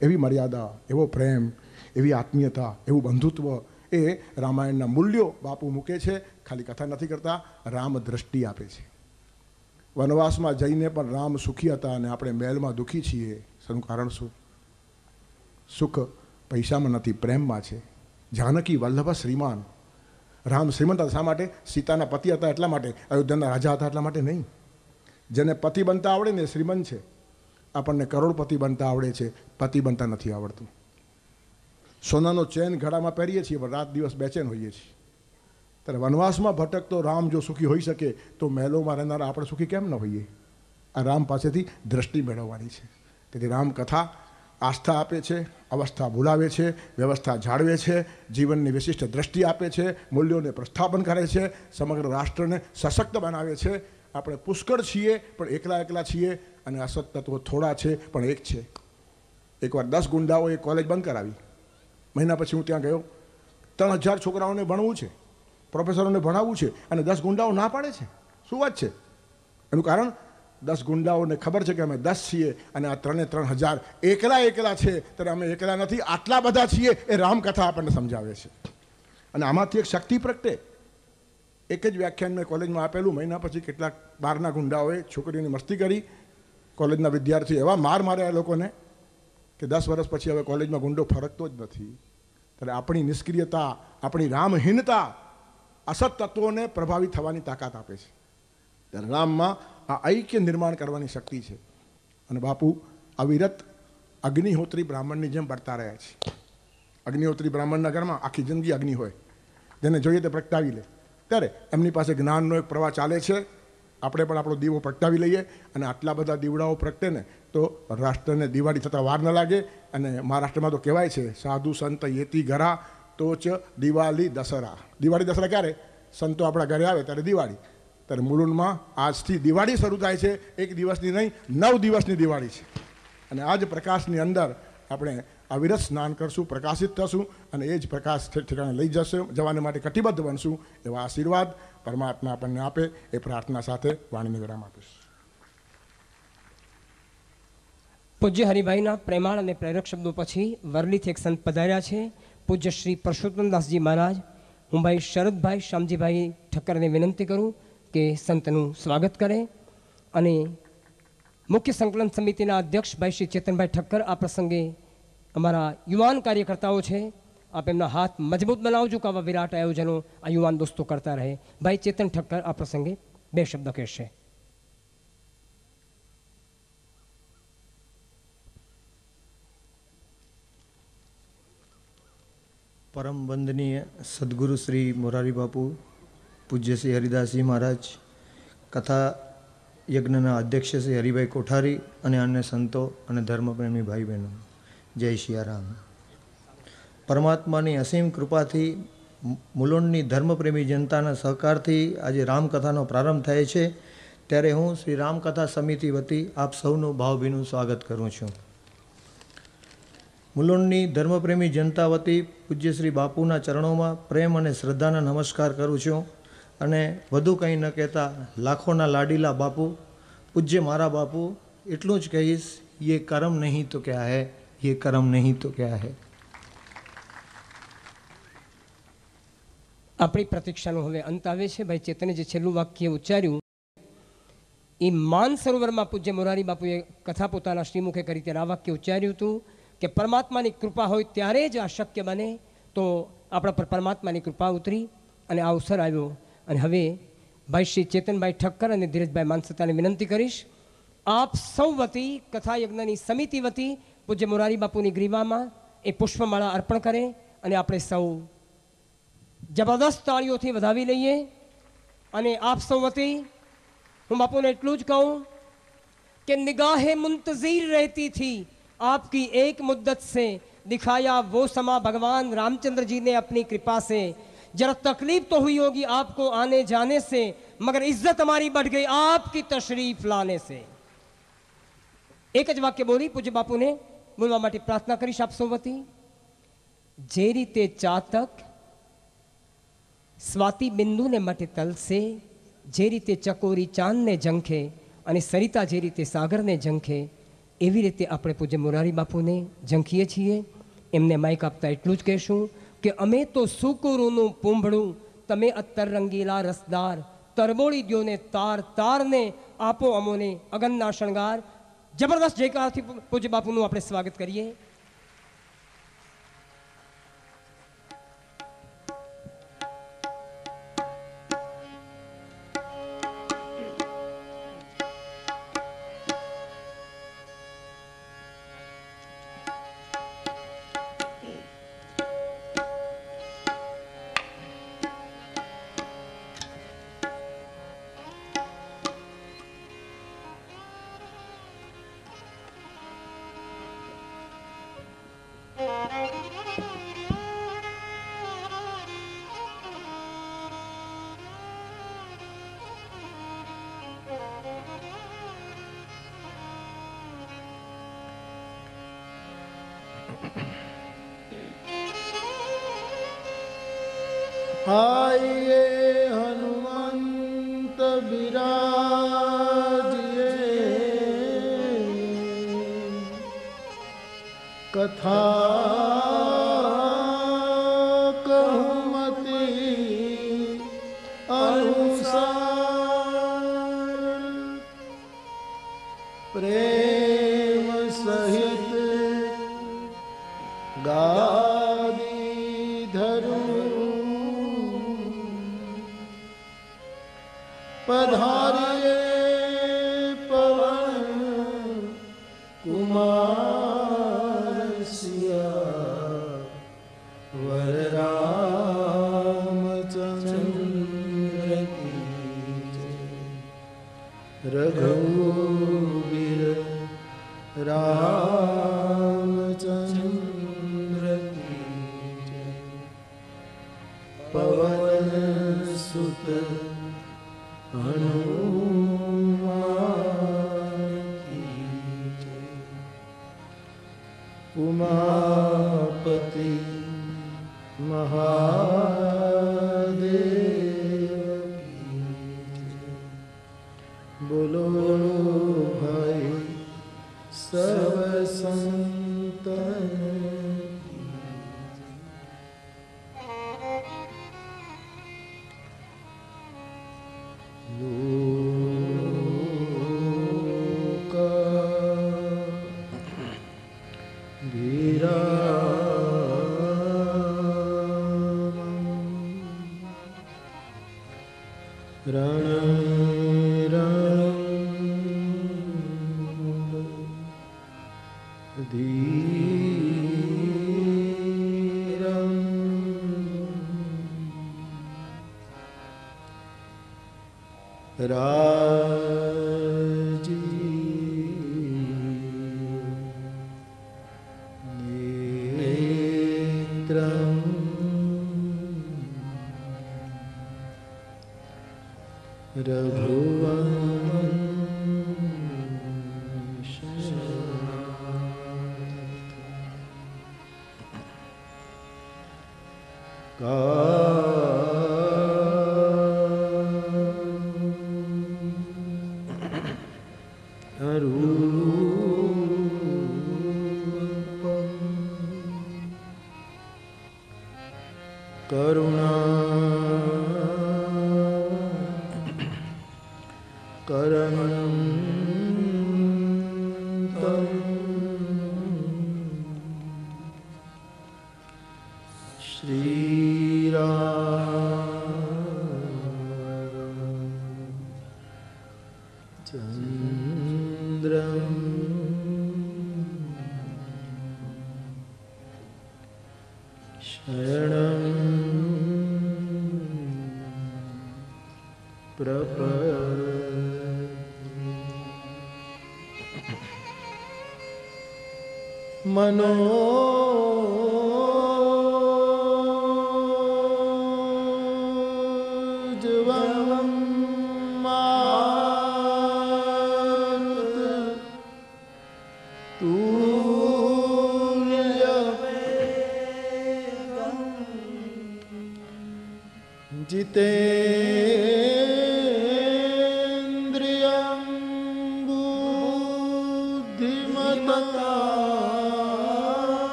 એવી મર્યાદા, એવો પ્રેમ, એવી આત્મીયતા, એવું બંધુત્વ એ રામાયણના મૂલ્યો બાપુ મૂકે છે. ખાલી કથા નથી કરતા, રામ દ્રષ્ટિ આપે છે. વનવાસમાં જઈને પણ રામ સુખી હતા અને આપણે મહેલમાં દુઃખી છીએ. શેનું કારણ શું? સુખ પૈસામાં નથી, પ્રેમમાં છે. જાનકી વલ્લભ શ્રીમાન. રામ શ્રીમંત હતા શા માટે? સીતાના પતિ હતા એટલા માટે. અયોધ્યાના રાજા હતા એટલા માટે નહીં. જેને પતિ બનતા આવડે ને શ્રીમંત છે. આપણને કરોડપતિ બનતા આવડે છે. પતિ બનતા નથી આવડતું. સોનાનો ચેન ઘડામાં પહેરીએ છીએ, પણ રાત દિવસ બેચેન હોઈએ છીએ. ત્યારે વનવાસમાં ભટકતો રામ જો સુખી હોઈ શકે, તો મહેલોમાં રહેનારા આપણે સુખી કેમ ન હોઈએ? આ રામ પાસેથી દ્રષ્ટિ મેળવવાની છે. તેથી રામકથા આસ્થા આપે છે, અવસ્થા બોલાવે છે, વ્યવસ્થા જાળવે છે, જીવનની વિશિષ્ટ દ્રષ્ટિ આપે છે, મૂલ્યોને પ્રસ્થાપન કરે છે, સમગ્ર રાષ્ટ્રને સશક્ત બનાવે છે. આપણે પુષ્કળ છીએ, પણ એકલા એકલા છીએ અને અસત તત્વો થોડા છે, પણ એક છે. એકવાર દસ ગુંડાઓએ કોલેજ બંધ કરાવી. મહિના પછી હું ત્યાં ગયો. ત્રણ હજાર છોકરાઓને ભણવું છે, પ્રોફેસરોને ભણાવવું છે અને દસ ગુંડાઓ ના પાડે છે. શું વાત છે? એનું કારણ દસ ગુંડાઓને ખબર છે કે અમે દસ છીએ અને આ ત્રણે ત્રણ હજાર એકલા એકલા છે, ત્યારે અમે એકલા નથી, આટલા બધા છીએ, એ રામકથા આપણને સમજાવે છે. અને આમાંથી એક શક્તિ પ્રગટે. એક જ વ્યાખ્યાન મેં કોલેજમાં આપેલું, મહિના પછી કેટલાક બહારના ગુંડાઓએ છોકરીઓની મસ્તી કરી. કોલેજના વિદ્યાર્થી એવા માર માર્યા લોકોને કે દસ વર્ષ પછી હવે કોલેજમાં ગુંડો ફરકતો જ નથી. ત્યારે આપણી નિષ્ક્રિયતા, આપણી રામહીનતા અસત તત્વોને પ્રભાવિત થવાની તાકાત આપે છે. ત્યારે રામમાં આ ઐક્ય નિર્માણ કરવાની શક્તિ છે. અને બાપુ અવિરત અગ્નિહોત્રી બ્રાહ્મણની જેમ બળતા રહ્યા છે. અગ્નિહોત્રી બ્રાહ્મણના ઘરમાં આખી જિંદગી અગ્નિ હોય. જેને જોઈએ તે પ્રગટાવી લે. ત્યારે એમની પાસે જ્ઞાનનો એક પ્રવાહ ચાલે છે. આપણે પણ આપણો દીવો પ્રગટાવી લઈએ અને આટલા બધા દીવડાઓ પ્રગટે ને તો રાષ્ટ્રને દિવાળી થતાં વાર ન લાગે. અને મહારાષ્ટ્રમાં તો કહેવાય છે, સાધુ સંત યેતી ઘરા તો જ દિવાળી દશરા દિવાળી દશરા ક્યારે? સંતો આપણા ઘરે આવે ત્યારે દિવાળી. ત્યારે મુલુંડમાં આજથી દિવાળી શરૂ થાય છે, એક દિવસની નહીં, નવ દિવસની દિવાળી છે. અને આ જ પ્રકાશની અંદર આપણે અવિરત સ્નાન કરશું, પ્રકાશિત થશું અને એ જ પ્રકાશ ઠેકાણે લઈ જશે, જવાને માટે કટિબદ્ધ બનશું એવા આશીર્વાદ પરમાત્મા આપણને આપે, એ પ્રાર્થના સાથે વાણીને વિરામ આપીશ. પૂજ્ય હરિભાઈના પ્રેમાળ અને પ્રેરક શબ્દો પછી વરલીથી એક સંત પધાર્યા છે, પૂજ્ય શ્રી પરસોત્તમદાસજી મહારાજ. હું ભાઈ શરદભાઈ શ્યામજીભાઈ ઠક્કરને વિનંતી કરું કે સંતનું સ્વાગત કરે અને મુખ્ય સંકલન સમિતિના અધ્યક્ષ ભાઈ શ્રી ચેતનભાઈ ઠક્કર આ પ્રસંગે અમારા યુવાન કાર્યકર્તાઓ છે, આપ એમના હાથ મજબૂત બનાવજો કે આવા વિરાટ આયોજનો આ યુવાન દોસ્તો કરતા રહે. ભાઈ ચેતન ઠક્કર આ પ્રસંગે બે શબ્દ કહેશે. પરમ વંદનીય સદગુરુ શ્રી મોરારી બાપુ પૂજ્ય શ્રી હરિદાસજી મહારાજ, કથા યજ્ઞના અધ્યક્ષ શ્રી હરિભાઈ કોઠારી અને અન્ય સંતો અને ધર્મપ્રેમી ભાઈ બહેનો જય સિયારામ પરમાત્માની અસીમ કૃપાથી મુલુંડની ધર્મપ્રેમી જનતાના સહકારથી આજે રામકથાનો પ્રારંભ થાય છે. ત્યારે હું શ્રી રામકથા સમિતિ વતી આપ સૌનું ભાવભીનું સ્વાગત કરું છું. મુલુંડની ધર્મપ્રેમી જનતા વતી પૂજ્ય શ્રી બાપુના ચરણોમાં પ્રેમ અને શ્રદ્ધાના નમસ્કાર કરું છું. અને વધુ કંઈ ન કહેતા લાખોના લાડીલા બાપુ, પૂજ્ય મારા બાપુ, એટલું જ કહીશ, યે કરમ નહીં તો ક્યા હૈ? યે કરમ નહીં તો ક્યા હૈ? આપણી પ્રતીક્ષાનો હવે અંત આવે છે. ભાઈ ચેતને જે છેલ્લું વાક્ય ઉચ્ચાર્યું એ માન સરોવરમાં પૂજ્ય મોરારી બાપુએ કથા પોતાના શ્રીમુખે કરી ત્યારે આ વાક્ય ઉચ્ચાર્યું હતું કે પરમાત્માની કૃપા હોય ત્યારે જ આ શક્ય બને. તો આપણા પર પરમાત્માની કૃપા ઉતરી અને આ અવસર આવ્યો. અને હવે ભાઈ શ્રી ચેતનભાઈ ઠક્કર અને ધીરજભાઈ માનસતાને વિનંતી કરીશ આપ સૌ વતી કથા યજ્ઞની સમિતિ વતી પૂજ્ય મોરારી બાપુની ગ્રીવામાં એ પુષ્પમાળા અર્પણ કરે અને આપણે સૌ જબરદસ્ત તાળીઓથી વધાવી લઈએ અને આપ સૌ વતી હું બાપુને એટલું જ કહું कि निगाहें मुंतजीर रहती थी आपकी एक मुद्दत से दिखाया वो समा भगवान रामचंद्र जी ने अपनी कृपा से जरा तकलीफ तो हुई होगी आपको आने जाने से मगर इज्जत हमारी बढ़ गई आपकी तशरीफ लाने से એક જ વાક્ય બોલી પૂજ્ય બાપુને બોલવા માટે પ્રાર્થના કરીશ આપ સૌ વતી જે રીતે ચાતક સ્વાતિ બિંદુને માટે તલસે જે રીતે ચકોરી ચાંદને ઝંખે અને સરિતા જે રીતે સાગરને ઝંખે એવી રીતે આપણે પૂજ્ય મોરારી બાપુને ઝંખીએ છીએ એમને માઇક આપતા એટલું જ કહેશું કે અમે તો સુકુરુનું પૂંભળું તમે અત્તર રંગીલા રસદાર તરબોળી દ્યોને તાર, તારને આપો અમોને અગનના શણગાર જબરદસ્ત જયકારથી પૂજ્ય બાપુનું આપણે સ્વાગત કરીએ. Ra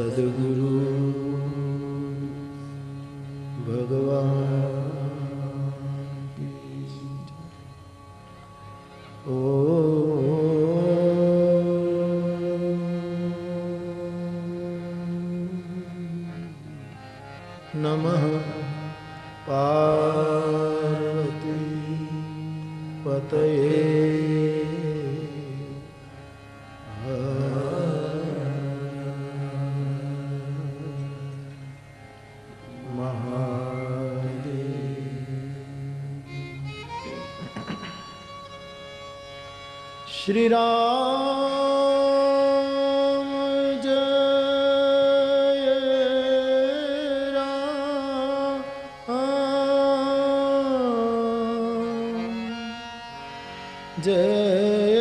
सद्गुरु भगवान् श्री राम जय राम। जय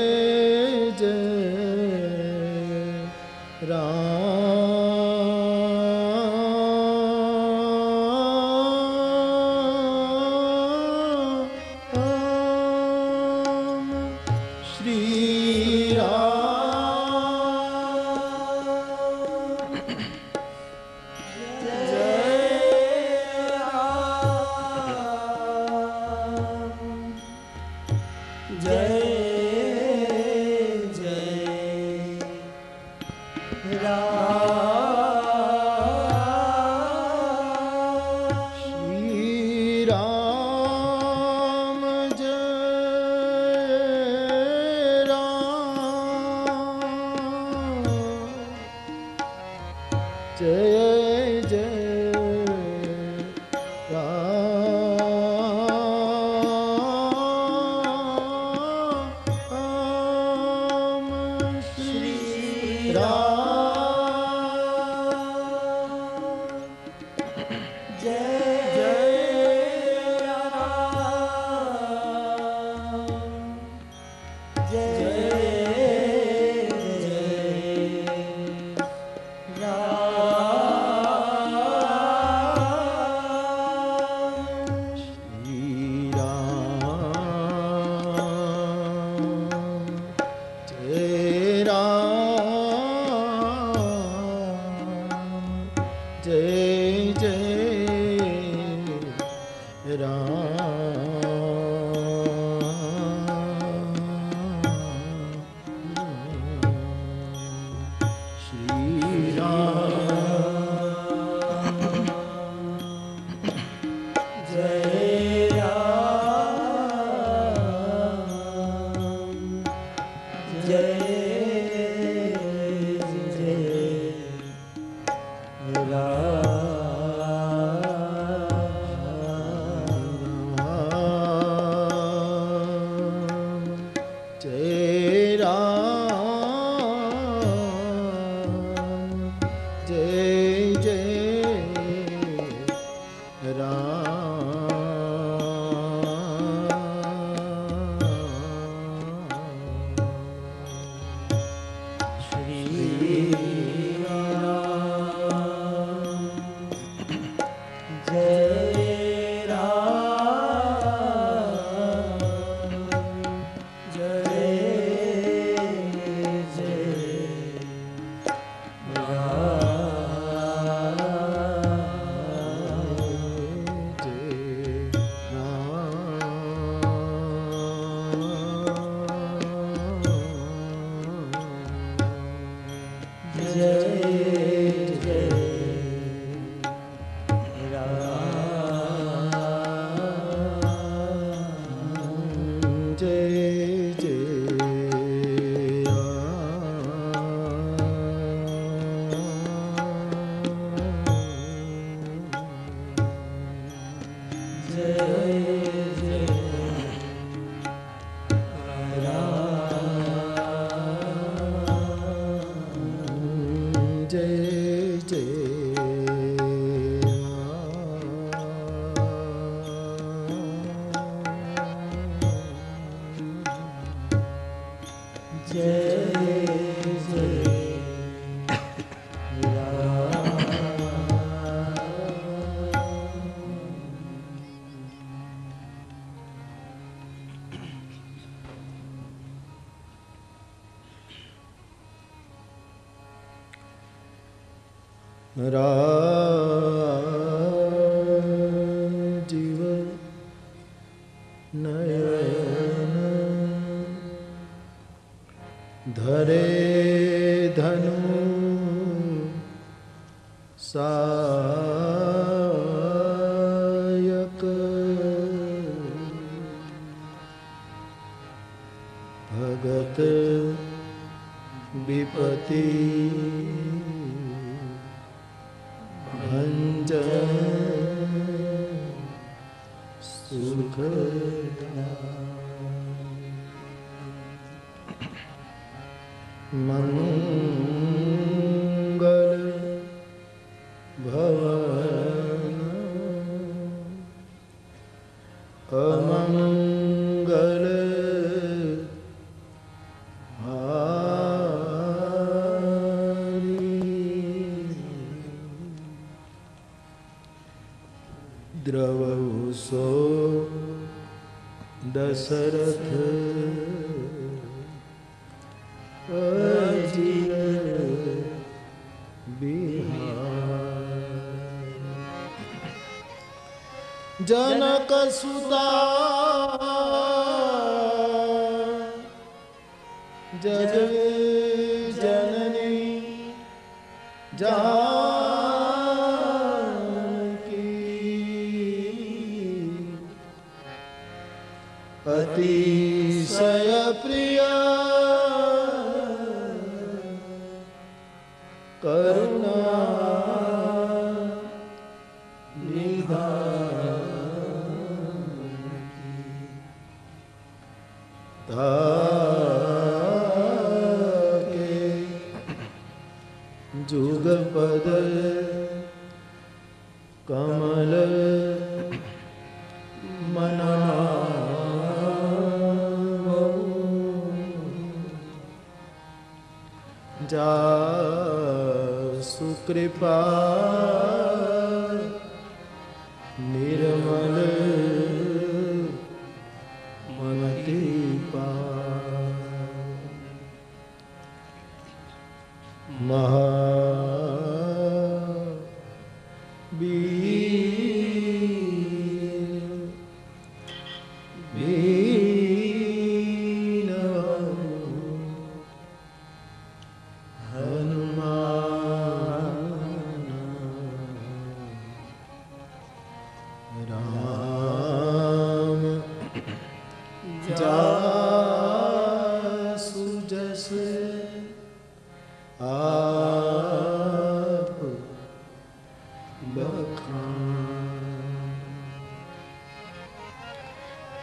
राजीव नयन धरे धनु सायक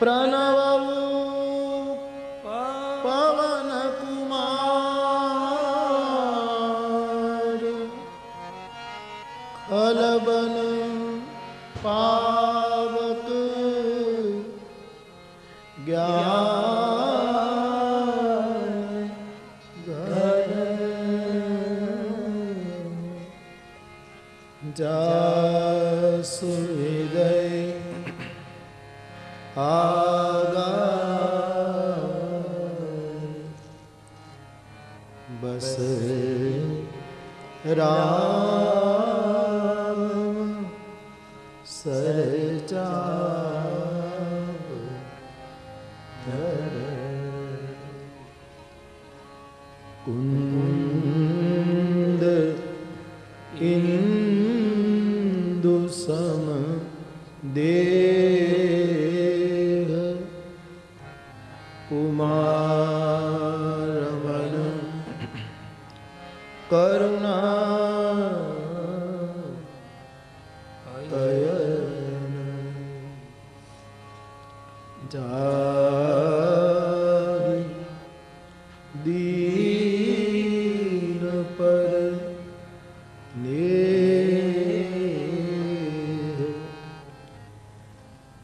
प्रणव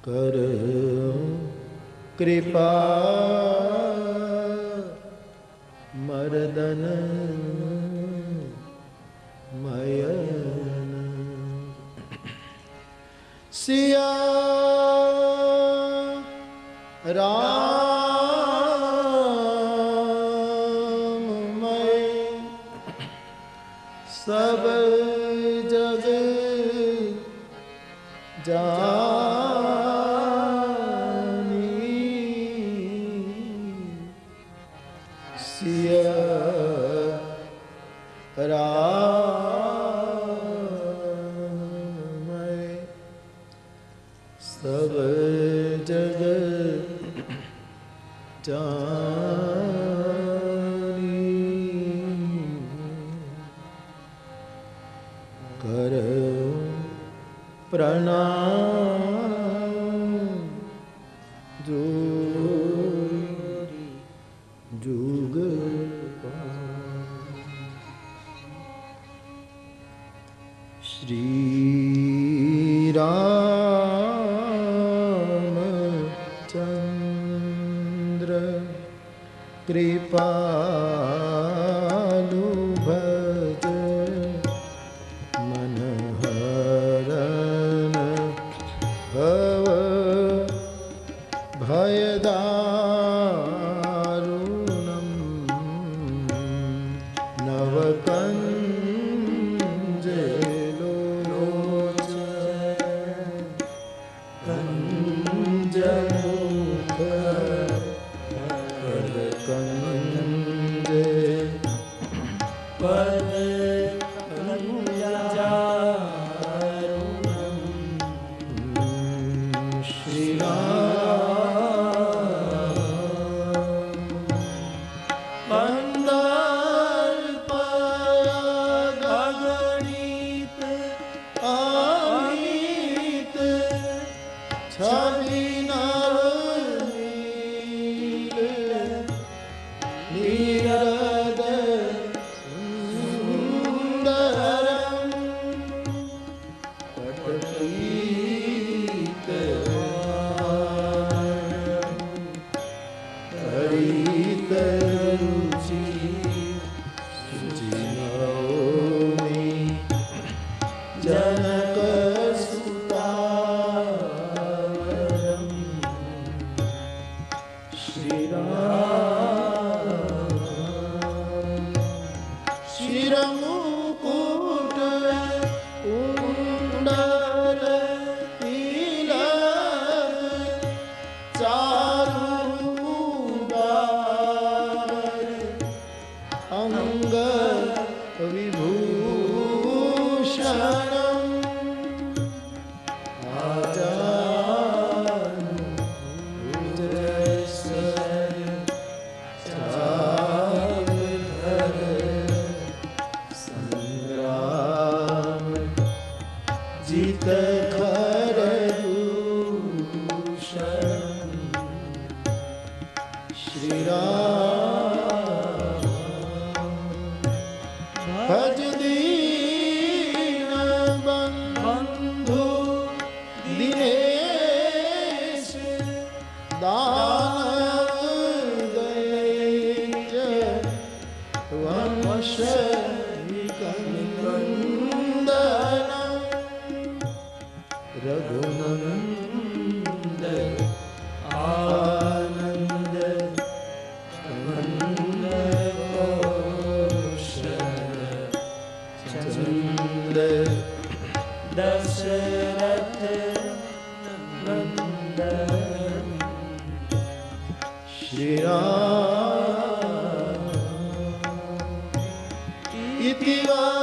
कर कृपा मर्दन मयन। सिया राम इति वदति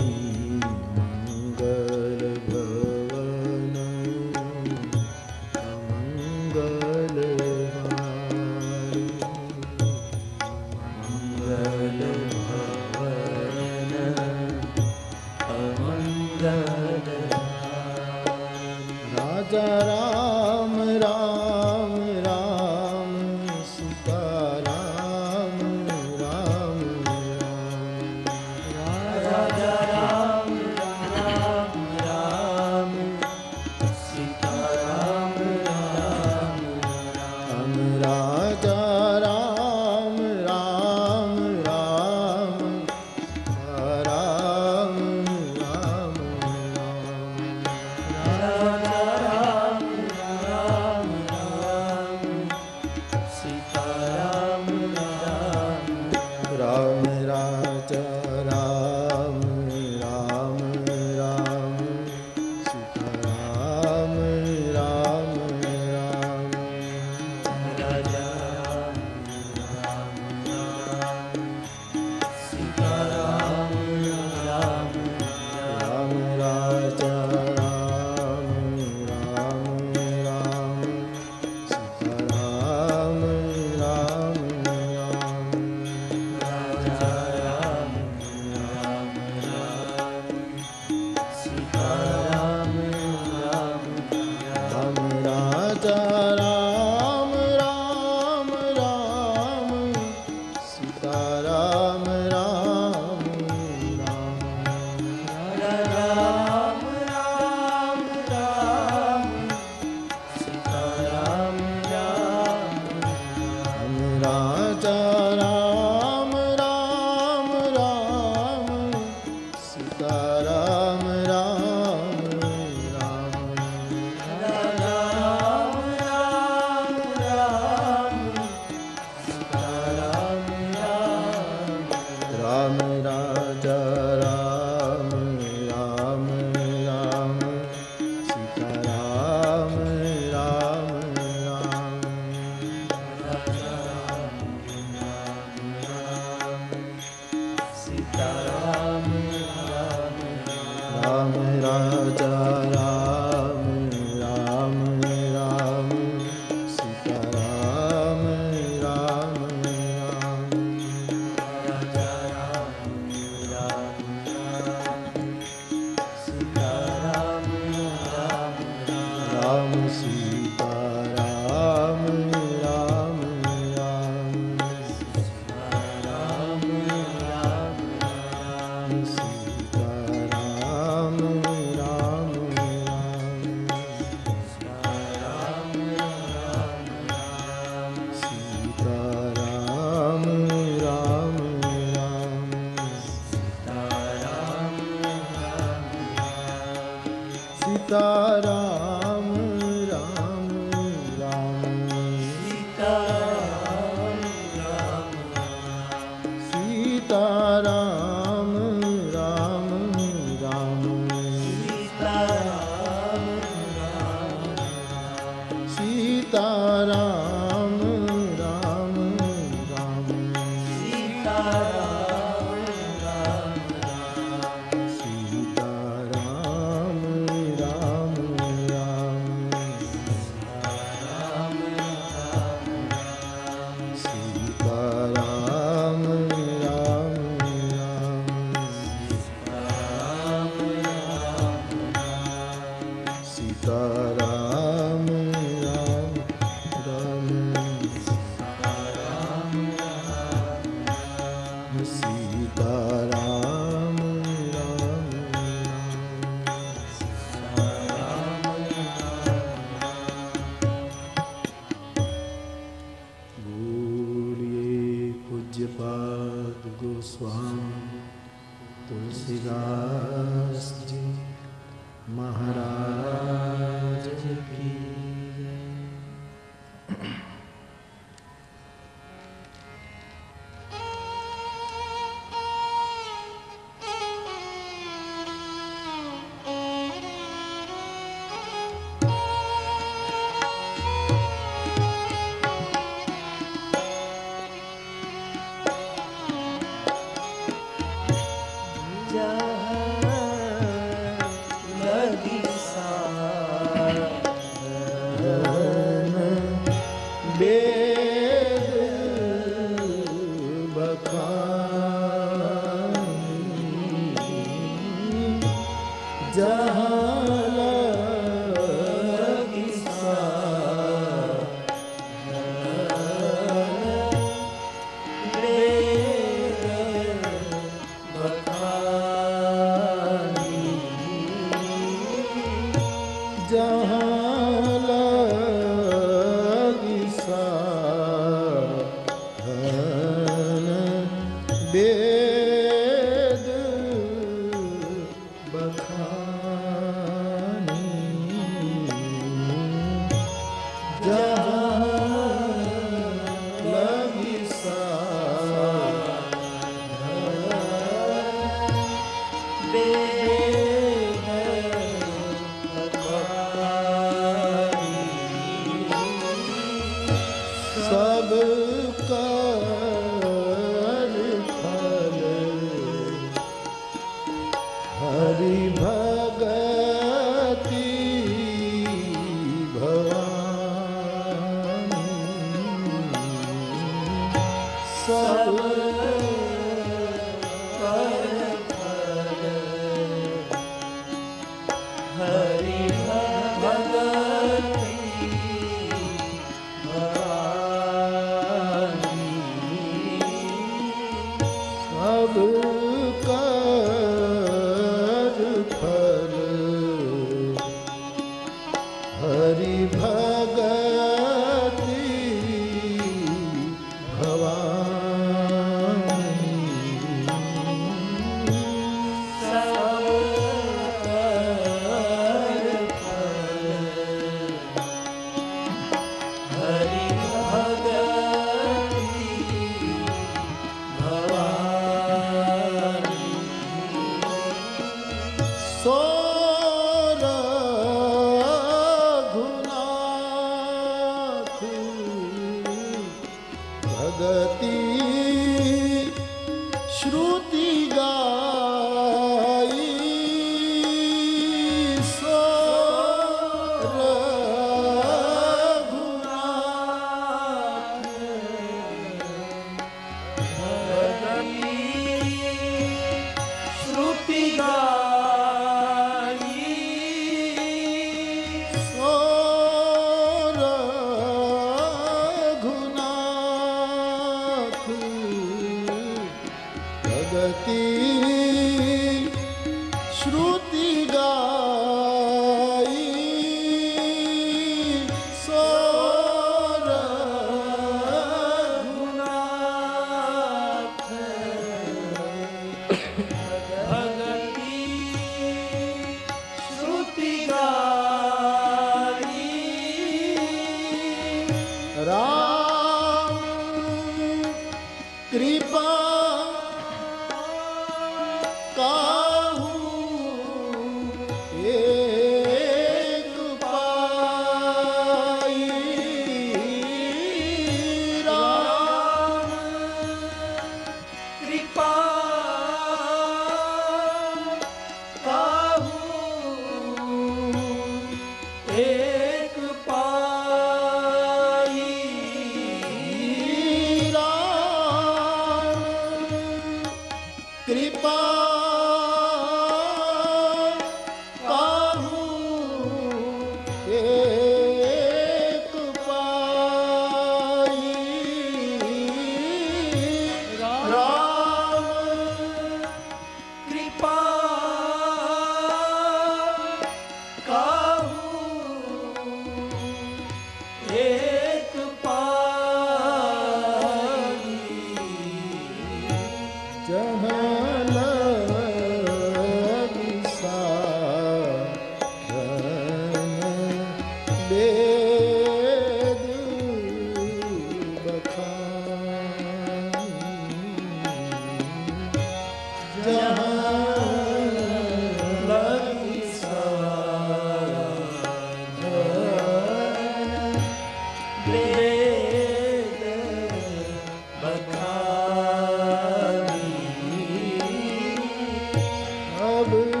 अब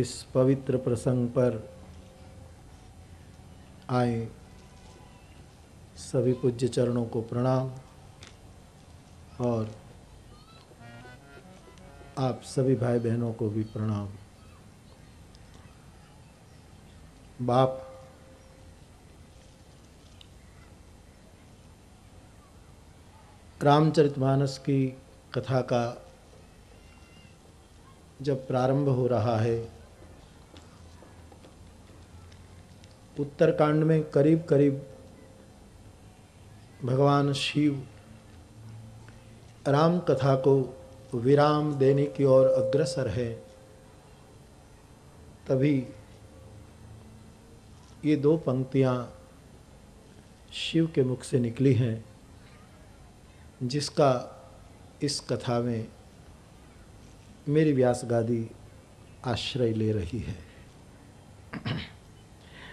इस पवित्र प्रसंग पर आए सभी पूज्य चरणों को प्रणाम और आप सभी भाई बहनों को भी प्रणाम। बाप रामचरितमानस की कथा का जब प्रारंभ हो रहा है उत्तरकांड में करीब करीब भगवान शिव राम कथा को विराम देने की ओर अग्रसर है, तभी ये दो पंक्तियाँ शिव के मुख से निकली हैं, जिसका इस कथा में मेरी व्यास गादी आश्रय ले रही है।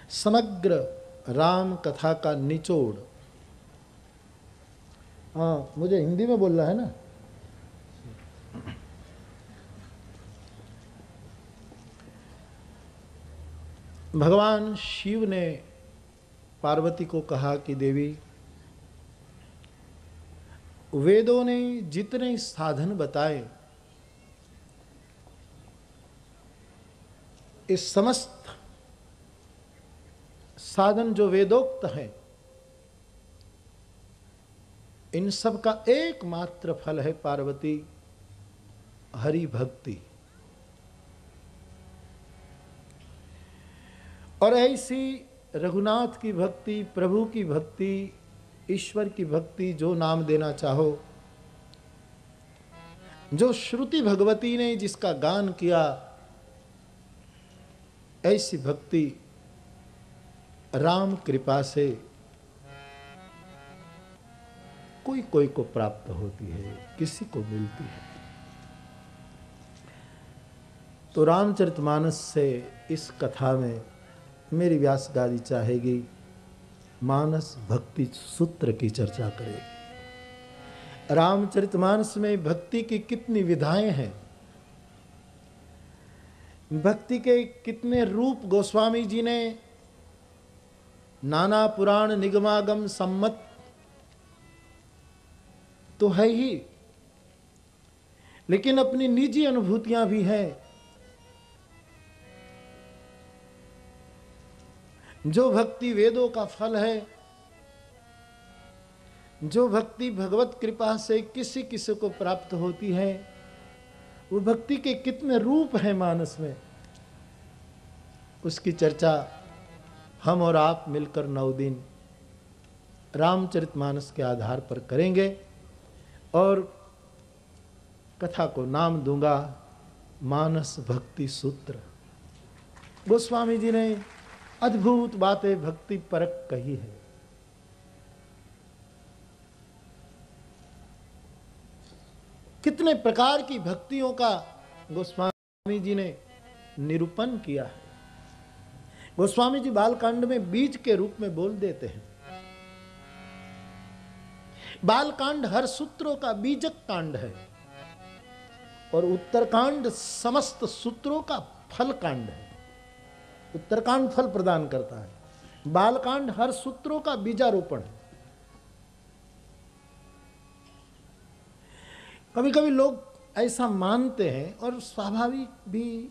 समग्र राम कथा का निचोड़। हाँ मुझे हिंदी में बोलना है ना? भगवान शिव ने पार्वती को कहा कि देवी, वेदों ने जितने साधन बताए, इस समस्त साधन जो वेदोक्त हैं, इन सब का एकमात्र फल है पार्वती, हरि भक्ति। और ऐसी रघुनाथ की भक्ति, प्रभु की भक्ति, ईश्वर की भक्ति जो नाम देना चाहो, जो श्रुति भगवती ने जिसका गान किया, ऐसी भक्ति राम कृपा से कोई कोई को प्राप्त होती है, किसी को मिलती है। तो रामचरितमानस से इस कथा में मेरी व्यास गादी चाहेगी, मानस भक्ति सूत्र की चर्चा करेगी। रामचरितमानस में भक्ति की कितनी विधाएँ हैं? भक्ति के कितने रूप गोस्वामी जी ने नाना पुराण निगमागम सम्मत तो है ही। लेकिन अपनी निजी अनुभूतियाँ भी हैं। जो भक्ति वेदों का फल है, जो भक्ति भगवत कृपा से किसी किसी को प्राप्त होती है, वो भक्ति के कितने रूप हैं मानस में, उसकी चर्चा हम और आप मिलकर नौ दिन रामचरितमानस के आधार पर करेंगे और कथा को नाम दूँगा मानस भक्ति सूत्र। गोस्वामी जी ने अद्भुत बातें भक्ति परक कही है। कितने प्रकार की भक्तियों का गोस्वामी जी ने निरूपण किया है। गोस्वामी जी बालकांड में बीज के रूप में बोल देते हैं। बालकांड हर सूत्रों का बीजक कांड है और उत्तरकांड समस्त सूत्रों का फल कांड है। उत्तरकांड फल प्रदान करता है। बालकांड हर सूत्रों का बीजारोपण है। कभी कभी लोग ऐसा मानते हैं और स्वाभाविक भी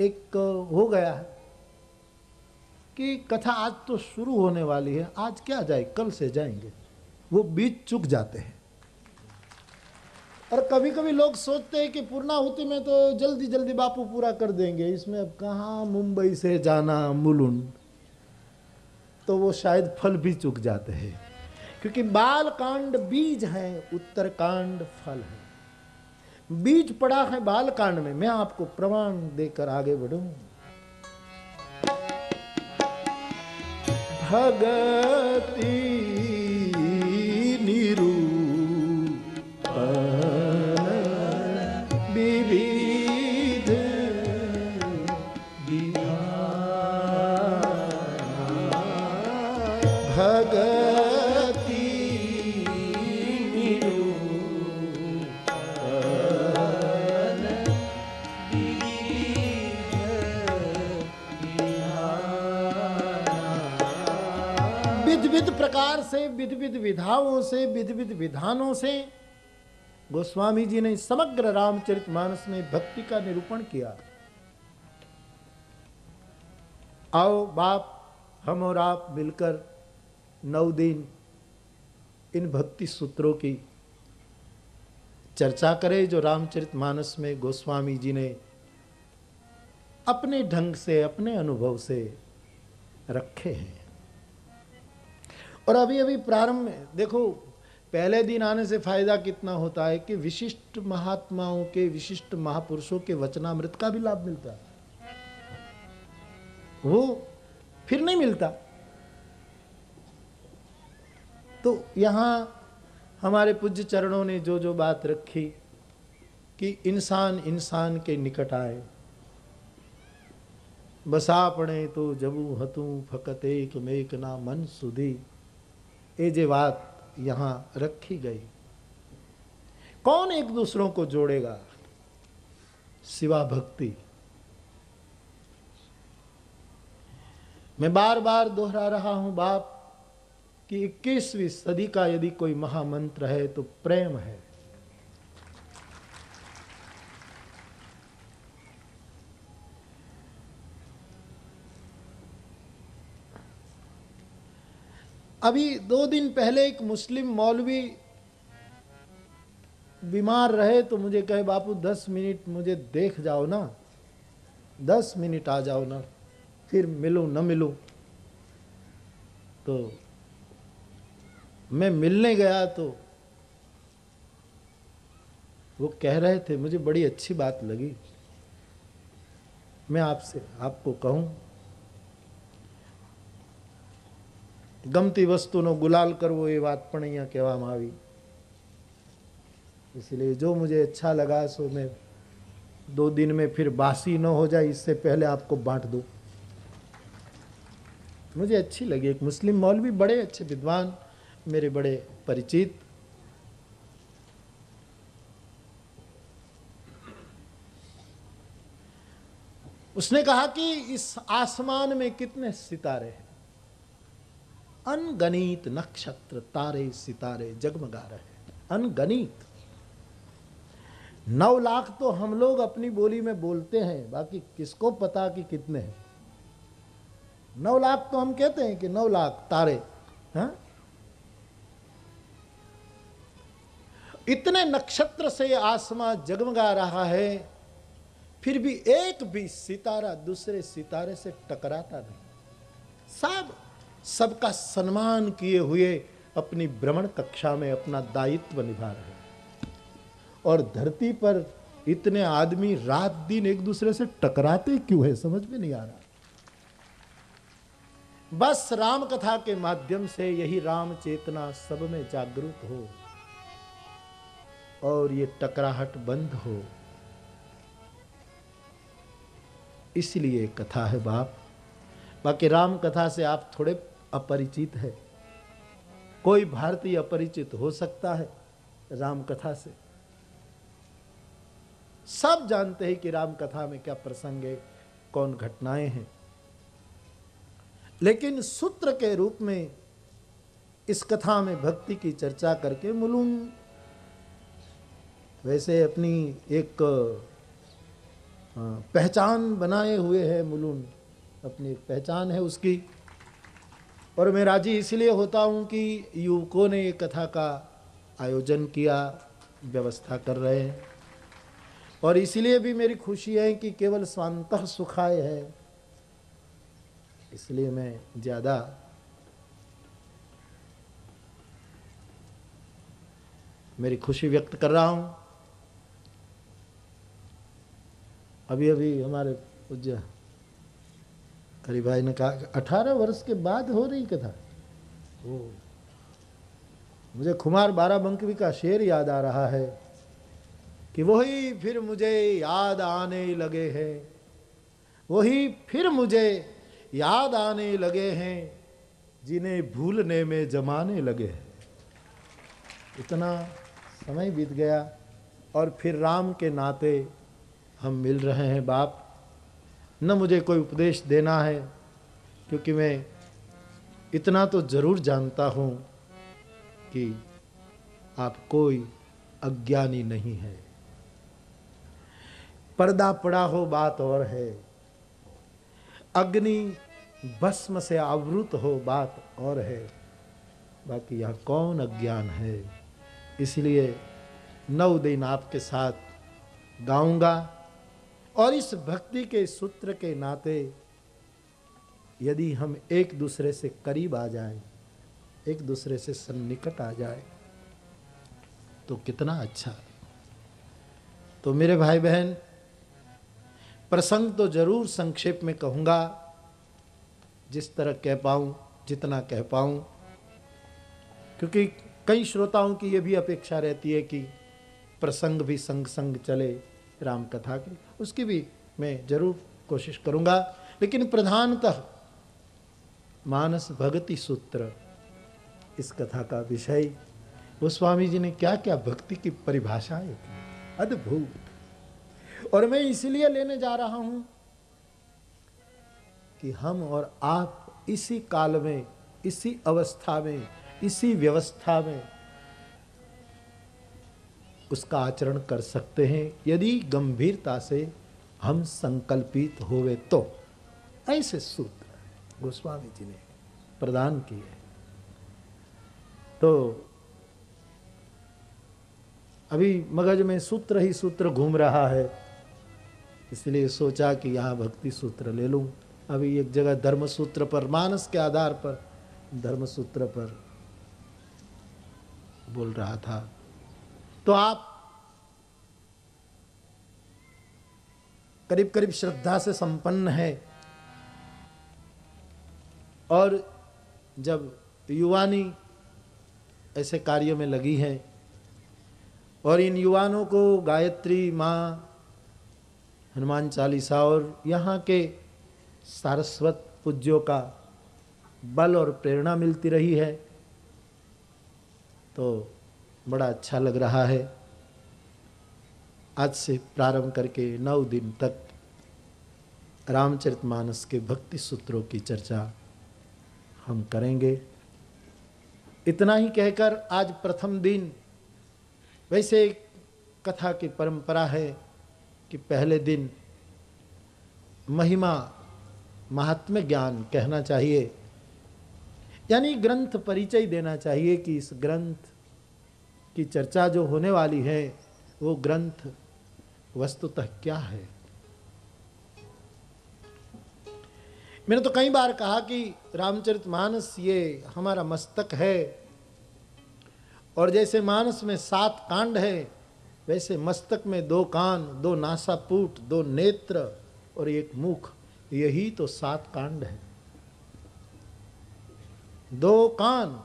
एक हो गया है। कि कथा आज तो शुरू होने वाली है, आज क्या जाए, कल से जाएँगे। वो बीच चुक जाते हैं। और कभी कभी लोग सोचते हैं कि पूर्णाहुति में तो जल्दी जल्दी बापू पूरा कर देंगे। इसमें अब कहाँ मुंबई से जाना मुलुंड। तो वो शायद फल भी चुक जाते हैं। क्योंकि बाल कांड बीज है उत्तर कांड फल है। बीज पड़ा है बाल कांड में। मैं आपको प्रमाण देकर आगे बढ़ूं। भगती से विध विध विधाओं से विध विध विधानों से। गोस्वामी जी ने समग्र रामचरित मानस में भक्ति का निरूपण किया। आओ बाप, हम और आप मिलकर नौ दिन इन भक्ति सूत्रों की चर्चा करें, जो रामचरित मानस में गोस्वामी जी ने अपने ढंग से, अपने अनुभव से रखे हैं। और अभी अभी प्रारंभ में, देखो, पहले दिन आने से फ़ायदा कितना होता है कि विशिष्ट महात्माओं के, विशिष्ट महापुरुषों के वचनामृत का भी लाभ मिलता है। वो फिर नहीं मिलता। तो यहाँ हमारे पूज्य चरणों ने जो जो बात रखी कि इंसान इंसान के निकट आए। बसा पड़े तो जबू हतू फकत एक मेक ना मन सुधी। ये जे बात यहाँ रखी गई। कौन एक दूसरों को जोड़ेगा? सिवा भक्ति। मैं बार बार दोहरा रहा हूँ, बाप, कि इक्कीसवीं सदी का यदि कोई महामंत्र है तो प्रेम है। अभी दो दिन पहले एक मुस्लिम मौलवी बीमार रहे तो मुझे कहे, बापू, दस मिनट मुझे देख जाओ ना। दस मिनट आ जाओ ना, फिर मिलूं न मिलूं। तो मैं मिलने गया तो वो कह रहे थे, मुझे बड़ी अच्छी बात लगी। मैं आपसे, आपको कहूँ ગમતી વસ્તુનો ગુલાલ કરવો એ વાત પણ અહીંયા કહેવામાં આવી इसलिए जो मुझे अच्छा लगा सो मैं दो दिन में फिर बासी न हो जाए इससे पहले आपको बांट दूं मुझे अच्छी लगी एक मुस्लिम मौलवी बड़े अच्छे विद्वान मेरे बड़े परिचित उसने कहा कि इस आसमान में कितने सितारे हैं अनगणित नक्षत्र तारे सितारे जगमगा रहे अनगणित। नौ लाख तो हम लोग अपनी बोली में बोलते हैं, बाकी किसको पता कि कितने हैं? नौ लाख तो हम कहते हैं कि नौ लाख तारे हाँ? इतने नक्षत्र से आसमां जगमगा रहा है, फिर भी एक भी सितारा दूसरे सितारे से टकराता नहीं। सब सबका सम्मान किए हुए अपनी भ्रमण कक्षा में अपना दायित्व निभा रहे हैं। और धरती पर इतने आदमी रात दिन एक दूसरे से टकराते क्यों है, समझ में नहीं आ रहा। बस राम कथा के माध्यम से यही राम चेतना सब में जागरूक हो और ये टकराहट बंद हो। इसलिए कथा है बाप। बाकी राम कथा से आप थोड़े अपरिचित है। कोई भारतीय अपरिचित हो सकता है राम कथा से। सब जानते हैं कि राम कथा में क्या प्रसंग है, कौन घटनाएँ हैं। लेकिन सूत्र के रूप में इस कथा में भक्ति की चर्चा करके मुलुम वैसे अपनी एक पहचान बनाए हुए है मुलुन अपनी एक पहचान है उसकी। और मैं राज़ी इसलिए होता हूँ कि युवकों ने ये कथा का आयोजन किया, व्यवस्था कर रहे हैं। और इसलिए भी मेरी खुशी है कि केवल स्वांत सुखाय है। इसलिए मैं ज़्यादा मेरी खुशी व्यक्त कर रहा हूँ। अभी अभी हमारे पूज्य हरि भाई ने कहा अठारह वर्ष के बाद हो रही कथा। मुझे खुमार बाराबंकवी का शेर याद आ रहा है कि वही फिर मुझे याद आने लगे हैं। वही फिर मुझे याद आने लगे हैं जिन्हें भूलने में जमाने लगे हैं। इतना समय बीत गया और फिर राम के नाते हम मिल रहे हैं बाप। न मुझे कोई उपदेश देना है, क्योंकि मैं इतना तो ज़रूर जानता हूँ कि आप कोई अज्ञानी नहीं है। पर्दा पड़ा हो बात और है, अग्नि भस्म से आवृत हो बात और है। बाकी यहाँ कौन अज्ञान है? इसलिए नौ दिन आपके साथ गाऊँगा। और इस भक्ति के सूत्र के नाते यदि हम एक दूसरे से करीब आ जाएँ, एक दूसरे से सन्निकट आ जाए तो कितना अच्छा। तो मेरे भाई बहन प्रसंग तो ज़रूर संक्षेप में कहूँगा जिस तरह कह पाऊँ जितना कह पाऊँ क्योंकि कई श्रोताओं की ये भी अपेक्षा रहती है कि प्रसंग भी संग संग चले राम कथा की। उसकी भी मैं ज़रूर कोशिश करूँगा। लेकिन प्रधानतः मानस भगति सूत्र इस कथा का विषय। गोस्वामी जी ने क्या क्या भक्ति की परिभाषाएँ अद्भुत। और मैं इसलिए लेने जा रहा हूँ कि हम और आप इसी काल में, इसी अवस्था में, इसी व्यवस्था में उसका आचरण कर सकते हैं। यदि गंभीरता से हम संकल्पित होवे तो। ऐसे सूत्र गोस्वामी जी ने प्रदान किए। तो अभी मगज में सूत्र ही सूत्र घूम रहा है। इसलिए सोचा कि यहाँ भक्ति सूत्र ले लूँ। अभी एक जगह धर्म सूत्र पर, मानस के आधार पर धर्म सूत्र पर बोल रहा था। तो आप करीब करीब श्रद्धा से संपन्न है। और जब युवानी ऐसे कार्यों में लगी है और इन युवानों को गायत्री माँ हनुमान चालीसा और यहाँ के सारस्वत पूज्यों का बल और प्रेरणा मिलती रही है तो बड़ा अच्छा लग रहा है। आज से प्रारंभ करके नौ दिन तक रामचरितमानस के भक्ति सूत्रों की चर्चा हम करेंगे। इतना ही कहकर आज प्रथम दिन वैसे एक कथा की परंपरा है कि पहले दिन महिमा महात्म्य ज्ञान कहना चाहिए, यानी ग्रंथ परिचय देना चाहिए कि इस ग्रंथ की चर्चा जो होने वाली है, वो ग्रंथ वस्तुतः क्या है? मैंने तो कई बार कहा कि रामचरित मानस ये हमारा मस्तक है, और जैसे मानस में सात कांड है, वैसे मस्तक में दो कान, दो नासापूट, दो नेत्र और एक मुख, यही तो सात कांड है। दो कान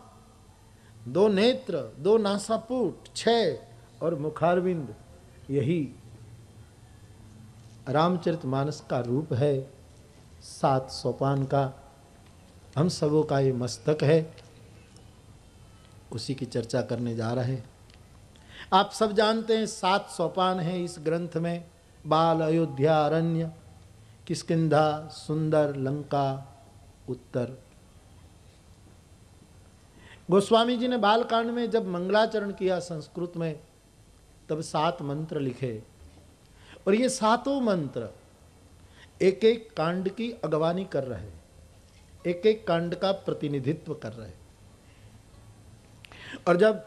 दो नेत्र, दो नासापुट, छह और मुखारविंद। यही रामचरित मानस का रूप है, सात सोपान का। हम सबों का ये मस्तक है। उसी की चर्चा करने जा रहे हैं। आप सब जानते हैं सात सोपान हैं इस ग्रंथ में। बाल अयोध्या, अरण्य, किसकिंधा, सुंदर, लंका, उत्तर। गोस्वामी जी ने बालकांड में जब मंगलाचरण किया संस्कृत में, तब सात मंत्र लिखे। और ये सातों मंत्र एक एक कांड की अगवानी कर रहे एक एक कांड का प्रतिनिधित्व कर रहे और जब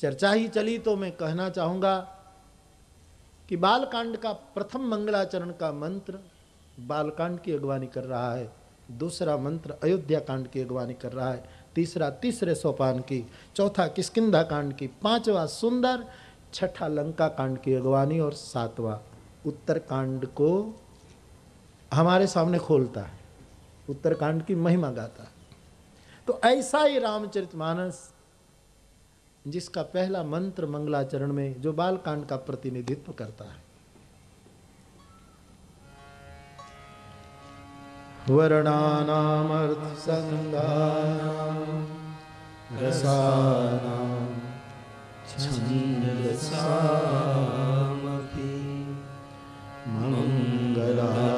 चर्चा ही चली तो मैं कहना चाहूँगा कि बालकांड का प्रथम मंगलाचरण का मंत्र बालकांड की अगवानी कर रहा है। दूसरा मंत्र अयोध्या कांड की अगवानी कर रहा है, तीसरा तीसरे सोपान की, चौथा किसकिंधा कांड की, पांचवा सुंदर, छठा लंका कांड की अगवानी और सातवां उत्तर कांड को हमारे सामने खोलता है। उत्तर कांड की महिमा गाता है। तो ऐसा ही रामचरितमानस जिसका पहला मंत्र मंगलाचरण में जो बालकांड का प्रतिनिधित्व करता है वर्णानामर्थ रसानां छन्दसामपि मङ्गलानां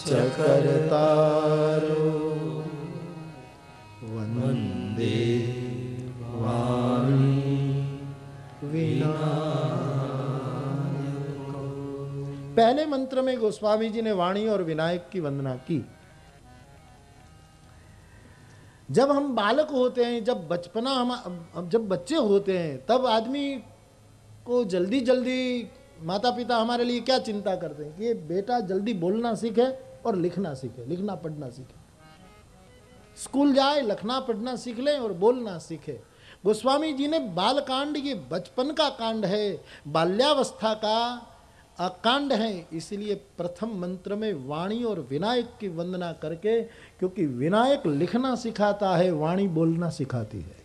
च कर्तारो पहले मंत्र में गोस्वामी जी ने वाणी और विनायक की वंदना की। जब हम बालक होते हैं, जब बचपना हम जब बच्चे होते हैं, तब आदमी को जल्दी जल्दी माता पिता हमारे लिए क्या चिंता करते हैं कि ये बेटा जल्दी बोलना सीखे और लिखना सीखे, लिखना पढ़ना सीखे। स्कूल जाए, लिखना पढ़ना सीख ले और बोलना सीखे। गोस्वामी जी ने बाल कांड ये बचपन का कांड है, बाल्यावस्था का कांड है, इसलिए प्रथम मंत्र में वाणी और विनायक की वंदना करके, क्योंकि विनायक लिखना सिखाता है, वाणी बोलना सिखाती है।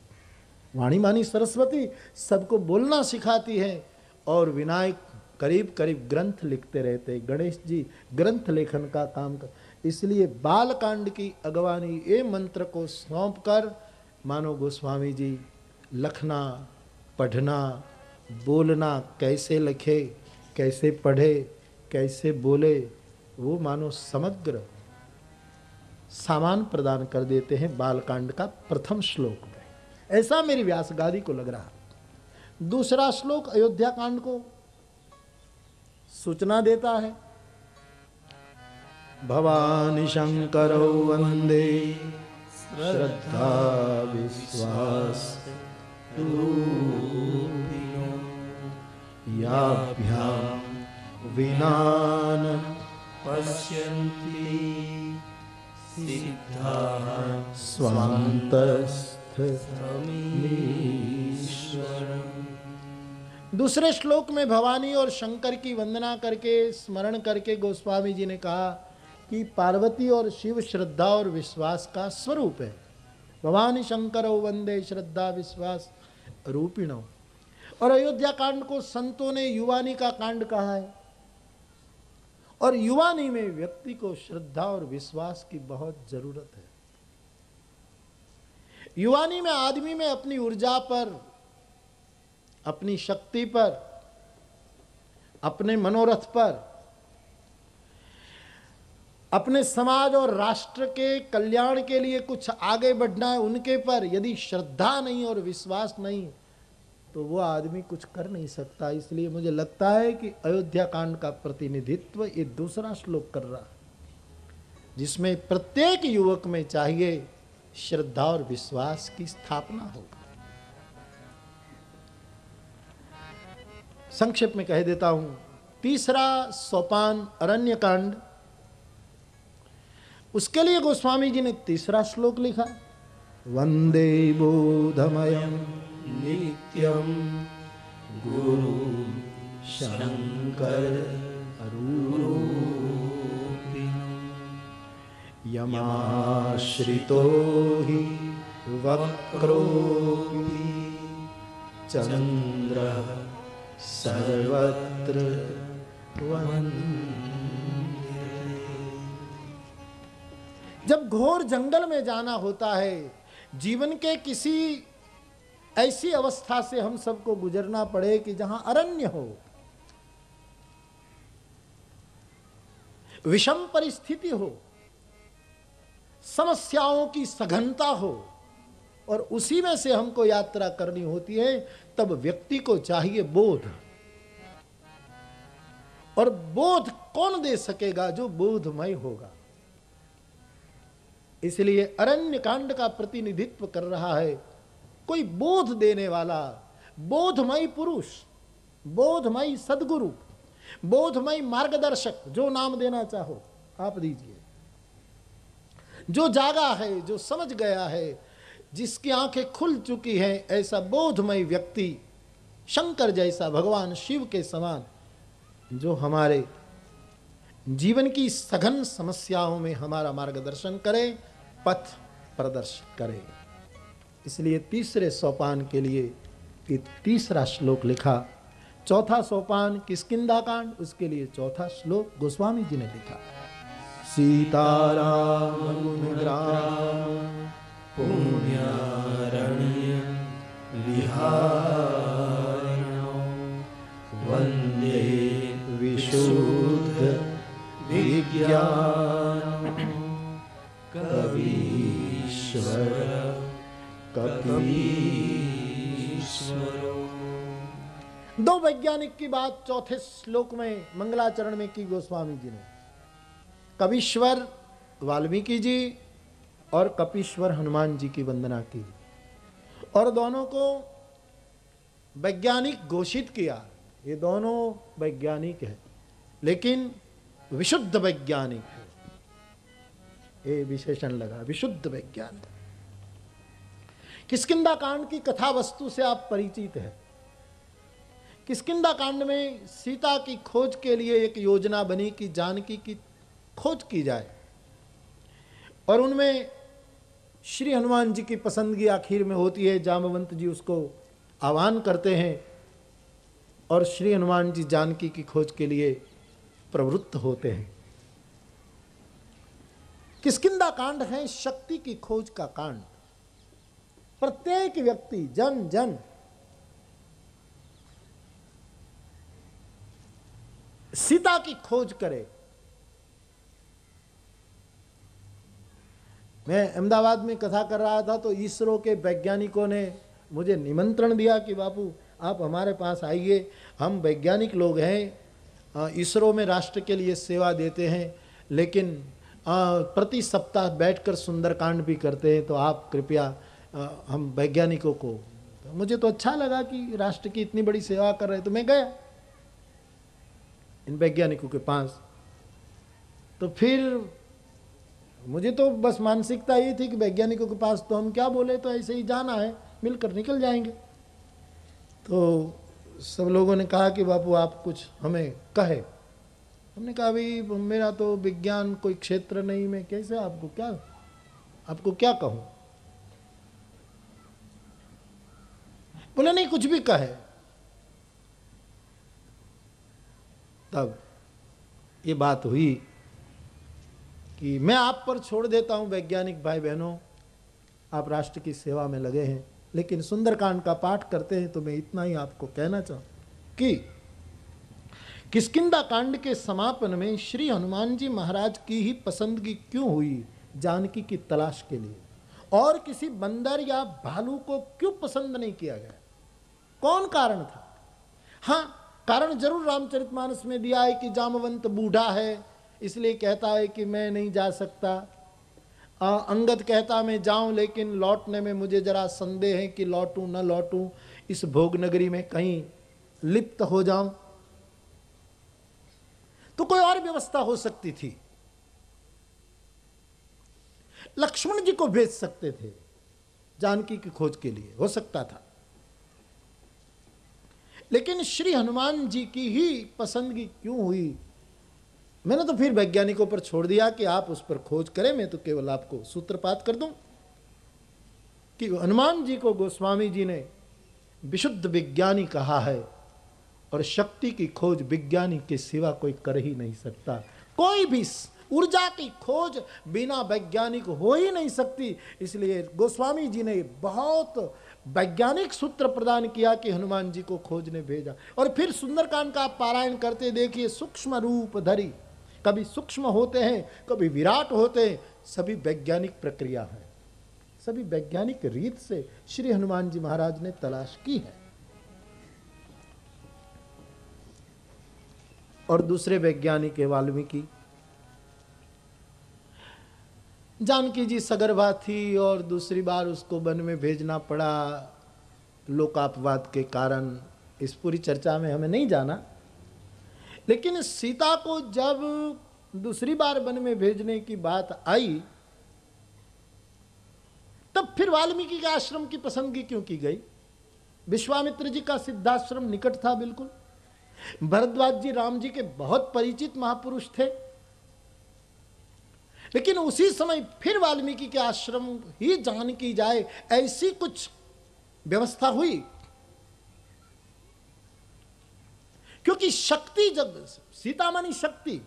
वाणी मानी सरस्वती, सबको बोलना सिखाती है, और विनायक करीब करीब ग्रंथ लिखते रहते गणेश जी, ग्रंथ लेखन का काम कर, इसलिए बाल कांड की अगवानी ये मंत्र को सौंप कर, मानो गोस्वामी जी, लखना, पढ़ना, बोलना कैसे लिखे कैसे पढ़े, कैसे बोले, वो मानो समग्र सामान प्रदान कर देते हैं बालकांड का प्रथम श्लोक में। ऐसा मेरी व्यास गादी को लग रहा। दूसरा श्लोक अयोध्या कांड को सूचना देता है। भवानी शंकर वंदे श्रद्धा, विश्वास याभ्यां विनान पश्यन्ति सिद्धाः दूसरे श्लोक में भवानी और शंकर की वंदना करके, स्मरण करके गोस्वामी जी ने कहा कि पार्वती और शिव श्रद्धा और विश्वास का स्वरूप है। भवानी शंकर वंदे श्रद्धा, विश्वास रूपिणो। और अयोध्या कांड को संतों ने युवानी का कांड कहा है। और युवानी में व्यक्ति को श्रद्धा और विश्वास की बहुत ज़रूरत है। युवानी में आदमी में अपनी ऊर्जा पर, अपनी शक्ति पर, अपने मनोरथ पर, अपने समाज और राष्ट्र के कल्याण के लिए कुछ आगे बढ़ना है, उनके पर यदि श्रद्धा नहीं और विश्वास नहीं तो वो आदमी कुछ कर नहीं सकता। इसलिए मुझे लगता है कि अयोध्या कांड का प्रतिनिधित्व ये दूसरा श्लोक कर रहा जिसमें प्रत्येक युवक में चाहिए श्रद्धा और विश्वास की स्थापना हो संक्षेप में कह देता हूँ, तीसरा सोपान अरण्य कांड उसके लिए गोस्वामी जी ने तीसरा श्लोक लिखा, वंदे बोधमयम। नित्यम गुरु शंकर यमाश्रितो हि वक्रोऽपि चन्द्रः सर्वत्र जब घोर जंगल में जाना होता है, जीवन के किसी ऐसी अवस्था से हम सबको गुजरना पड़े कि जहाँ अरण्य हो। विषम परिस्थिति हो, समस्याओं की सघनता हो, और उसी में से हमको यात्रा करनी होती है, तब व्यक्ति को चाहिए बोध। और बोध कौन दे सकेगा जो बोधमय होगा? इसलिए अरण्य कांड का प्रतिनिधित्व कर रहा है कोई बोध देने वाला, बोधमय पुरुष, बोधमय सदगुरु, बोधमय मार्गदर्शक, जो नाम देना चाहो, आप दीजिए। जो जागा है, जो समझ गया है, जिसकी आँखें खुल चुकी हैं, ऐसा बोधमय व्यक्ति, शंकर जैसा भगवान शिव के समान, जो हमारे जीवन की सघन समस्याओं में हमारा मार्गदर्शन करे, पथ प्रदर्शित करे। इसलिए तीसरे सोपान के लिए तीसरा श्लोक लिखा। चौथा सोपान किसकिंदा कांड? उसके लिए चौथा श्लोक गोस्वामी जी ने लिखा। सीताराम पुण्यारण्य विहारिणो विशुद्ध विज्ञान। कवीश्वर दो वैज्ञानिक की बात चौथे श्लोक में, मंगलाचरण में की गोस्वामी जी ने। कविश्वर वाल्मीकि जी और कपीश्वर हनुमान जी की वंदना की। और दोनों को वैज्ञानिक घोषित किया। ये दोनों वैज्ञानिक है, लेकिन विशुद्ध वैज्ञानिक है। ये विशेषण लगा, विशुद्ध वैज्ञानिक। किसकिंदा कांड की कथा वस्तु से आप परिचित है? किसकिंदा कांड में सीता की खोज के लिए एक योजना बनी कि जानकी की खोज की जाए? और उनमें श्री हनुमान जी की पसंदगी आखिर में होती है। जामवंत जी उसको आह्वान करते हैं और श्री हनुमान जी जानकी की खोज के लिए प्रवृत्त होते हैं। किसकिंदा कांड है? शक्ति की खोज का कांड। प्रत्येक व्यक्ति, जन जन। सीता की खोज करे। मैं अहमदाबाद में कथा कर रहा था तो इसरो के वैज्ञानिकों ने मुझे निमंत्रण दिया कि, बापू, आप हमारे पास आइए। हम वैज्ञानिक लोग हैं। इसरो में राष्ट्र के लिए सेवा देते हैं, लेकिन प्रति सप्ताह बैठकर सुंदरकांड भी करते हैं तो आप कृपया हम वैज्ञानिकों को। तो मुझे तो अच्छा लगा कि राष्ट्र की इतनी बड़ी सेवा कर रहे तो मैं गया इन वैज्ञानिकों के पास। तो फिर मुझे तो बस मानसिकता ये थी कि वैज्ञानिकों के पास तो हम क्या बोले तो ऐसे ही जाना है, मिलकर निकल जाएँगे। तो सब लोगों ने कहा कि बापू आप कुछ हमें कहे। हमने कहा भाई मेरा तो विज्ञान कोई क्षेत्र नहीं, मैं कैसे आपको क्या आपको क्या कहूँ? बोले नहीं कुछ भी कहे तब ये बात हुई कि मैं आप पर छोड़ देता हूँ, वैज्ञानिक भाई बहनों आप राष्ट्र की सेवा में लगे हैं, लेकिन सुंदरकांड का पाठ करते हैं तो मैं इतना ही आपको कहना चाहूँ कि किसकिंदा कांड के समापन में श्री हनुमान जी महाराज की ही पसंदगी क्यों हुई जानकी की तलाश के लिए? और किसी बंदर या भालू को क्यों पसंद नहीं किया गया? कौन कारण था? हाँ कारण ज़रूर रामचरितमानस में दिया है कि जामवंत बूढ़ा है इसलिए कहता है कि मैं नहीं जा सकता। आ, अंगद कहता मैं जाऊँ लेकिन लौटने में मुझे जरा संदेह है कि लौटूं न लौटूं इस भोग नगरी में कहीं लिप्त हो जाऊँ। तो कोई और व्यवस्था हो सकती थी। लक्ष्मण जी को भेज सकते थे जानकी की खोज के लिए हो सकता था। लेकिन श्री हनुमान जी की ही पसंदगी क्यों हुई? मैंने तो फिर वैज्ञानिकों पर छोड़ दिया कि आप उस पर खोज करें, मैं तो केवल आपको सूत्रपात कर दूँ कि हनुमान जी को गोस्वामी जी ने विशुद्ध विज्ञानी कहा है और शक्ति की खोज विज्ञानी के सिवा कोई कर ही नहीं सकता। कोई भी ऊर्जा की खोज बिना वैज्ञानिक हो ही नहीं सकती। इसलिए गोस्वामी जी ने बहुत वैज्ञानिक सूत्र प्रदान किया कि हनुमान जी को खोजने भेजा। और फिर सुंदरकांड का आप पारायण करते देखिए, सूक्ष्म रूप धरी। कभी सूक्ष्म होते हैं, कभी विराट होते हैं, सभी वैज्ञानिक प्रक्रिया है। सभी वैज्ञानिक रीत से श्री हनुमान जी महाराज ने तलाश की है। और दूसरे वैज्ञानिक है वाल्मीकि। जानकी जी सगर्भा थी और दूसरी बार उसको वन में भेजना पड़ा लोकापवाद के कारण। इस पूरी चर्चा में हमें नहीं जाना। लेकिन सीता को जब दूसरी बार वन में भेजने की बात आई, तब फिर वाल्मीकि के आश्रम की पसंदगी क्यों की गई? विश्वामित्र जी का सिद्धाश्रम निकट था बिल्कुल। भरद्वाज जी राम जी के बहुत परिचित महापुरुष थे। लेकिन उसी समय फिर वाल्मीकि के आश्रम ही जान की जाए, ऐसी कुछ व्यवस्था हुई। क्योंकि शक्ति जब सीता मानी शक्ति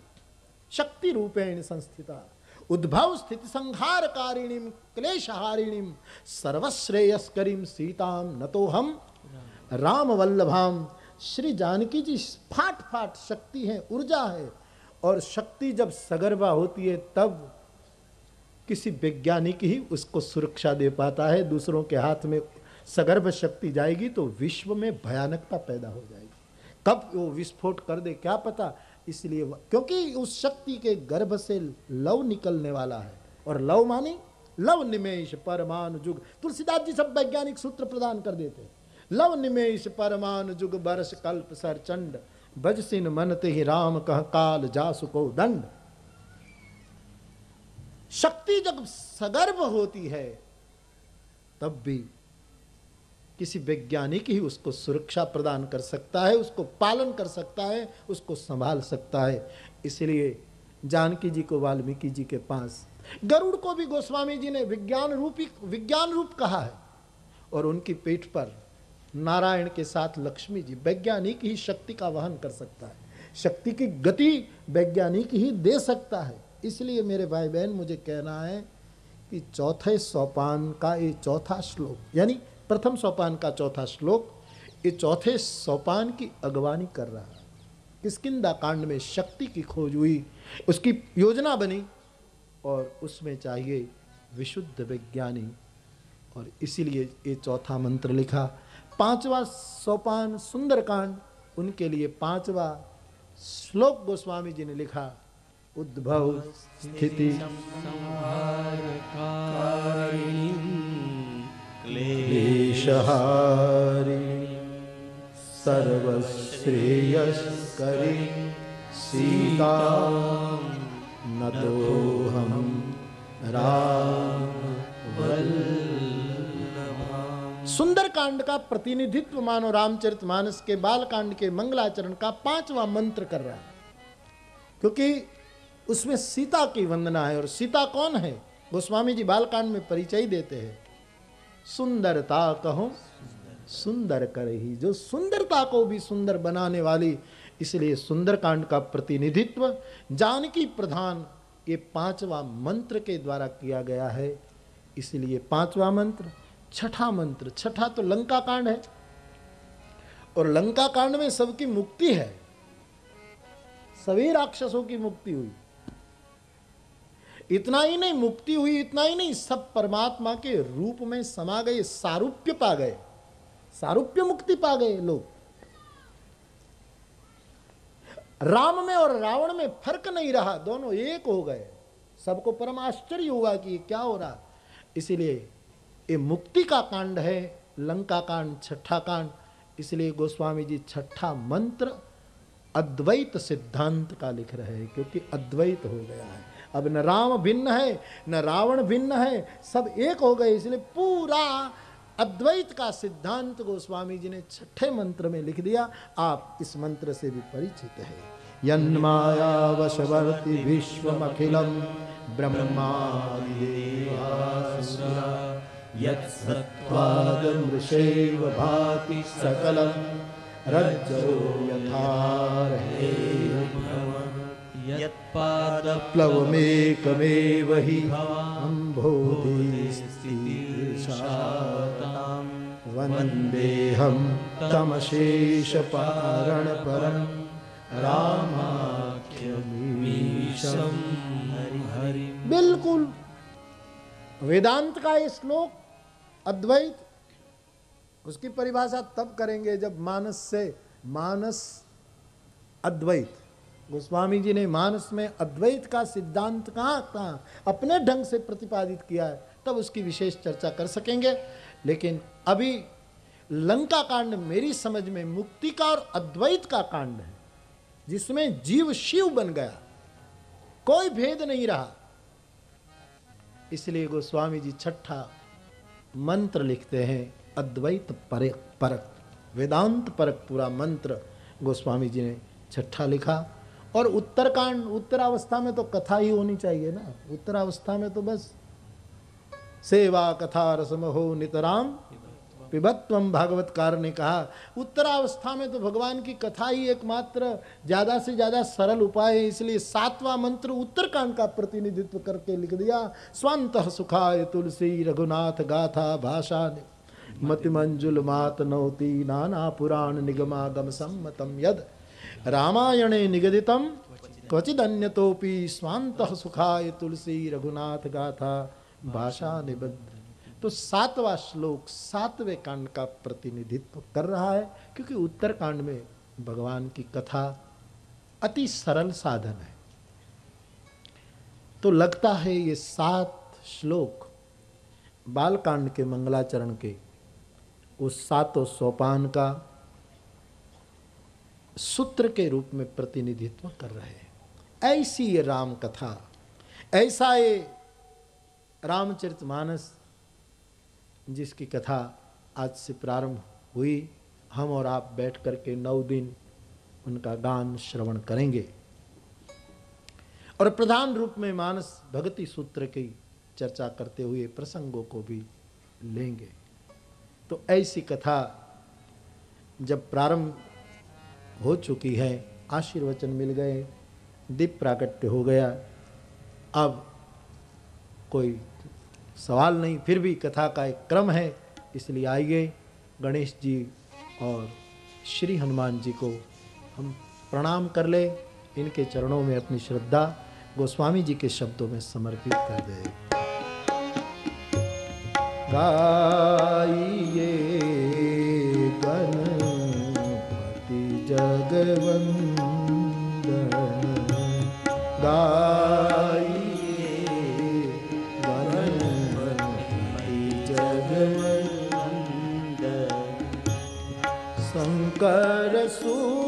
शक्ति रूपेण संस्थिता, उद्भव स्थिति संहार कारिणीम क्लेश हारिणीम सर्वश्रेयस्करीम सीताम न तो हम राम वल्लभाम श्री जानकी जी फाट फाट शक्ति है, ऊर्जा है और शक्ति जब सगर्भा होती है, तब किसी वैज्ञानिक ही उसको सुरक्षा दे पाता है। दूसरों के हाथ में सगर्भ शक्ति जाएगी तो विश्व में भयानकता पैदा हो जाएगी। कब वो विस्फोट कर दे, क्या पता? इसलिए क्योंकि उस शक्ति के गर्भ से लव निकलने वाला है। और लव मानी लव निमेश परमाणु जुग तुलसीदास जी सब वैज्ञानिक सूत्र प्रदान कर देते लव निमेश परमाणु जुग बरस कल्प सर चंड बजसिन मनते ही राम कह काल जासु को दंड। शक्ति जब सगर्भ होती है, तब भी किसी वैज्ञानिक ही उसको सुरक्षा प्रदान कर सकता है, उसको पालन कर सकता है, उसको संभाल सकता है। इसलिए जानकी जी को, वाल्मीकि जी के पास गरुड़ को भी गोस्वामी जी ने विज्ञान रूपी, विज्ञान रूप कहा है और उनकी पीठ पर नारायण के साथ लक्ष्मी जी वैज्ञानिक ही शक्ति का वहन कर सकता है। शक्ति की गति वैज्ञानिक ही दे सकता है। इसलिए मेरे भाई बहन मुझे कहना है कि चौथे सोपान का ये चौथा श्लोक, यानी प्रथम सोपान का चौथा श्लोक, ये चौथे सोपान की अगवानी कर रहा है। किसकिंदा कांड में शक्ति की खोज हुई, उसकी योजना बनी और उसमें चाहिए विशुद्ध विज्ञानी और इसीलिए ये चौथा मंत्र लिखा पांचवा सोपान सुंदरकांड, उनके लिए पांचवा श्लोक गोस्वामी जी ने लिखा, उद्भव स्थिति। सर्वश्रेयस्करी, सीता न तो हम राम सुंदरकांड का प्रतिनिधित्व मानो रामचरित मानस के बालकांड के मंगलाचरण का पांचवा मंत्र कर रहा है। क्योंकि उसमें सीता की वंदना है और सीता कौन है? गोस्वामी जी बालकांड में परिचय देते हैं। सुंदरता कहो, सुंदर कर ही। जो सुंदरता को भी सुंदर बनाने वाली, इसलिए सुंदरकांड का प्रतिनिधित्व जानकी प्रधान ये पांचवा मंत्र के द्वारा किया गया है। इसलिए पांचवा मंत्र। छठा मंत्र, छठा तो लंका कांड है। और लंका कांड में सबकी मुक्ति है। सभी राक्षसों की मुक्ति हुई। इतना ही नहीं, मुक्ति हुई इतना ही नहीं, सब परमात्मा के रूप में समा गए, सारूप्य पा गए। सारूप्य मुक्ति पा गए लोग। राम में और रावण में फ़र्क नहीं रहा, दोनों एक हो गए। सबको परम आश्चर्य हुआ कि क्या हो रहा। इसीलिए ये मुक्ति का कांड है, लंका कांड, छठा कांड। इसलिए गोस्वामी जी छठा मंत्र अद्वैत सिद्धांत का लिख रहे हैं, क्योंकि अद्वैत हो गया है। अब न राम भिन्न है, न रावण भिन्न है, सब एक हो गए। इसलिए पूरा अद्वैत का सिद्धांत गोस्वामी जी ने छठे मंत्र में लिख दिया। आप इस मंत्र से भी परिचित है। यन्मायावशवर्ति विश्वमखिलम ब्रह्मादिदेवासुरा। यत्सत्त्वादमृषैव भाति सकलं रज्जो यथा प्लवमेकमेव हि अम्भोधिस्थितिशातां वन्देऽहं तमशेषपारणपरं रामाख्यमीशं बिल्कुल। वेदांत का ये श्लोक अद्वैत। उसकी परिभाषा तब करेंगे जब मानस से मानस अद्वैत। गोस्वामी जी ने मानस में अद्वैत का सिद्धांत कहाँ कहाँ अपने ढंग से प्रतिपादित किया है, तब उसकी विशेष चर्चा कर सकेंगे। लेकिन अभी लंका कांड मेरी समझ में मुक्ति का और अद्वैत का कांड है, जिसमें जीव शिव बन गया। कोई भेद नहीं रहा। इसलिए गोस्वामी जी छठा मंत्र लिखते हैं, अद्वैत परक परक। वेदांत परक पूरा मंत्र, गोस्वामी जी ने छठा लिखा। और उत्तरकांड, उत्तरावस्था में तो कथा ही होनी चाहिए ना। उत्तरावस्था में तो बस सेवा, कथा रसम हो नितराम पिबत्वम भागवतकार ने कहा, उत्तरावस्था में तो भगवान की कथा ही एकमात्र ज़्यादा से ज़्यादा सरल उपाय है, इसलिए सातवां मंत्र उत्तरकांड का प्रतिनिधित्व करके लिख दिया, स्वंत सुखाय तुलसी रघुनाथ गाथा भाषा मति मंजुल मात नौती नाना पुराण निगमागम सम्मतम यद। रामायणे निगदितम क्वचिदन्यतोपि स्वांत सुखाय तुलसी रघुनाथ गाथा भाषा निबद्ध तो सातवां श्लोक सातवें कांड का प्रतिनिधित्व कर रहा है, क्योंकि उत्तर कांड में भगवान की कथा अति सरल साधन है। तो लगता है ये सात श्लोक बालकांड के मंगलाचरण के उस सातों सोपान का सूत्र के रूप में प्रतिनिधित्व कर रहे हैं। ऐसी ये राम कथा ऐसा ये रामचरितमानस जिसकी कथा आज से प्रारंभ हुई, हम और आप बैठ करके नौ दिन उनका गान श्रवण करेंगे। और प्रधान रूप में मानस भक्ति सूत्र की चर्चा करते हुए प्रसंगों को भी लेंगे। तो ऐसी कथा जब प्रारंभ हो चुकी है, आशीर्वचन मिल गए, दीप प्राकट्य हो गया, अब कोई सवाल नहीं, फिर भी कथा का एक क्रम है, इसलिए आइए गणेश जी और श्री हनुमान जी को हम प्रणाम कर ले। इनके चरणों में अपनी श्रद्धा गोस्वामी जी के शब्दों में समर्पित कर दे। गाइए गणपति जगवंदन। गाइए शंकर सुवन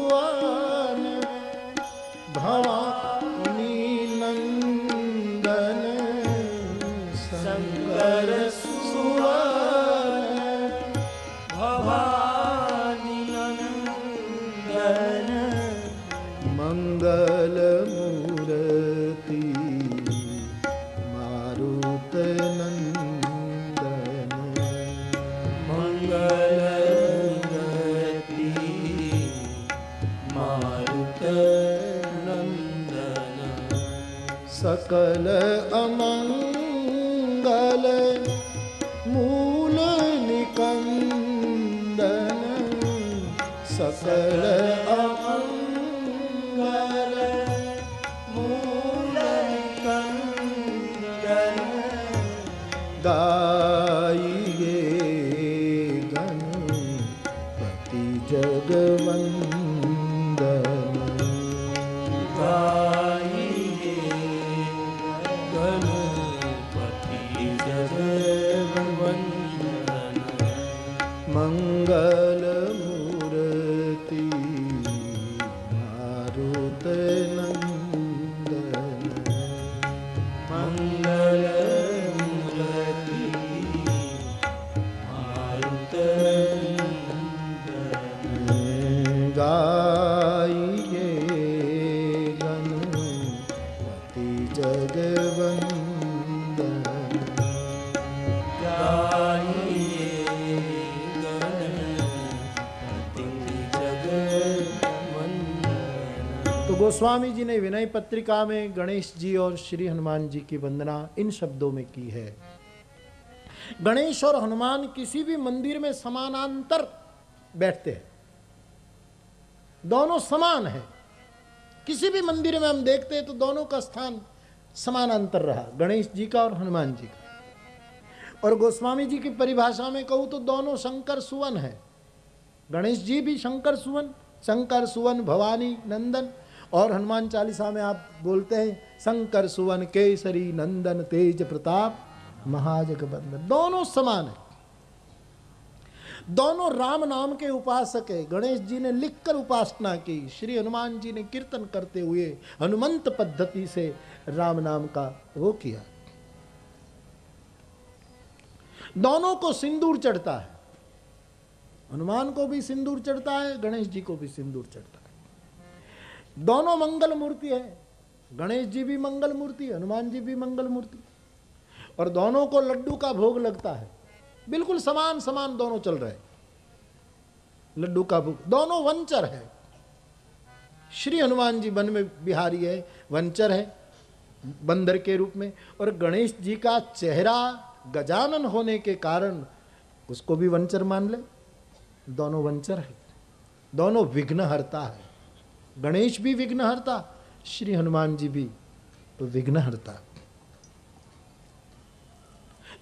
गोस्वामी जी ने विनय पत्रिका में गणेश जी और श्री हनुमान जी की वंदना इन शब्दों में की है। गणेश और हनुमान किसी भी मंदिर में समानांतर बैठते हैं। दोनों समान है। किसी भी मंदिर में हम देखते हैं तो दोनों का स्थान समानांतर रहा गणेश जी का और हनुमान जी का। और गोस्वामी जी की परिभाषा में कहूँ तो दोनों शंकर सुवन है। गणेश जी भी शंकर सुवन शंकर सुवन, भवानी, नंदन और हनुमान चालीसा में आप बोलते हैं, शंकर, सुवन, केसरी, नंदन, तेज प्रताप महाजगबंदन दोनों समान है। दोनों राम नाम के उपासक है। गणेश जी ने लिखकर उपासना की, श्री हनुमान जी ने कीर्तन करते हुए हनुमंत पद्धति से राम नाम का वो किया। दोनों को सिंदूर चढ़ता है। हनुमान को भी सिंदूर चढ़ता है, गणेश जी को भी सिंदूर चढ़ता है। दोनों मंगल मूर्ति है। गणेश जी भी मंगल मूर्ति, हनुमान जी भी मंगल मूर्ति। और दोनों को लड्डू का भोग लगता है। बिल्कुल समान समान दोनों चल रहे लड्डू का भोग। दोनों वंचर है। श्री हनुमान जी वन में बिहारी है, वंचर है, बंदर के रूप में। और गणेश जी का चेहरा गजानन होने के कारण उसको भी वंचर मान ले। दोनों वंचर है। दोनों विघ्न हरता है। गणेश भी विघ्नहरता श्री हनुमान जी भी तो विघ्न हरता।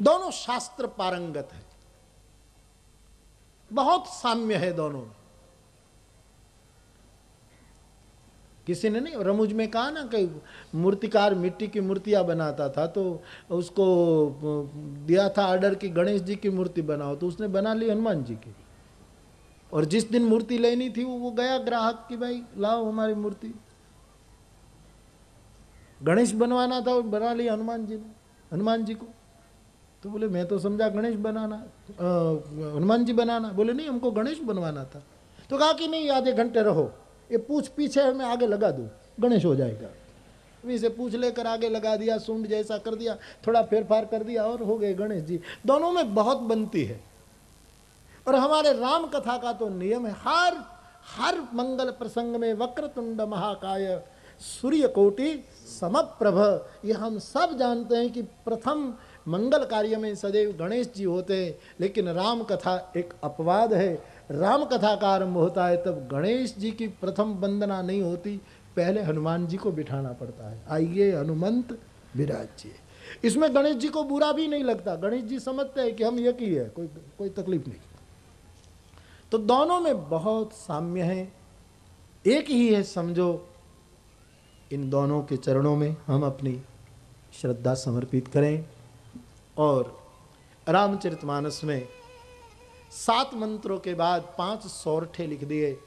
दोनों शास्त्र पारंगत है। बहुत साम्य है दोनों किसी ने नहीं, रमुज में कहा ना कि मूर्तिकार मिट्टी की मूर्तियाँ बनाता था तो उसको दिया था ऑर्डर कि गणेश जी की मूर्ति बनाओ तो उसने बना ली हनुमान जी की। और जिस दिन मूर्ति लेनी थी वो गया ग्राहक कि भाई, लाओ हमारी मूर्ति। गणेश बनवाना था बना लिया हनुमान जी ने, हनुमान जी को। तो बोले, मैं तो समझा गणेश बनाना हनुमान जी बनाना। बोले, नहीं, हमको गणेश बनवाना था। तो कहा कि नहीं, आधे घंटे रहो, ये पूछ पीछे मैं आगे लगा दूँ, गणेश हो जाएगा। अभी से पूछ लेकर आगे लगा दिया, सूंड जैसा कर दिया, थोड़ा फेरफार कर दिया और हो गए गणेश जी। दोनों में बहुत बनती है। और हमारे राम कथा का तो नियम है, हर हर मंगल प्रसंग में वक्रतुंड महाकाय, सूर्य कोटि समप्रभ। ये हम सब जानते हैं कि प्रथम मंगल कार्य में सदैव गणेश जी होते हैं, लेकिन राम कथा एक अपवाद है। राम कथा का आरंभ होता है तब गणेश जी की प्रथम वंदना नहीं होती, पहले हनुमान जी को बिठाना पड़ता है। आइए हनुमंत विराजिए इसमें गणेश जी को बुरा भी नहीं लगता। गणेश जी समझते हैं कि हम ही है, कोई कोई तकलीफ़ नहीं। तो दोनों में बहुत साम्य है। एक ही है, समझो, इन दोनों के चरणों में हम अपनी श्रद्धा समर्पित करें और रामचरितमानस में सात मंत्रों के बाद पाँच सौरठे लिख दिए।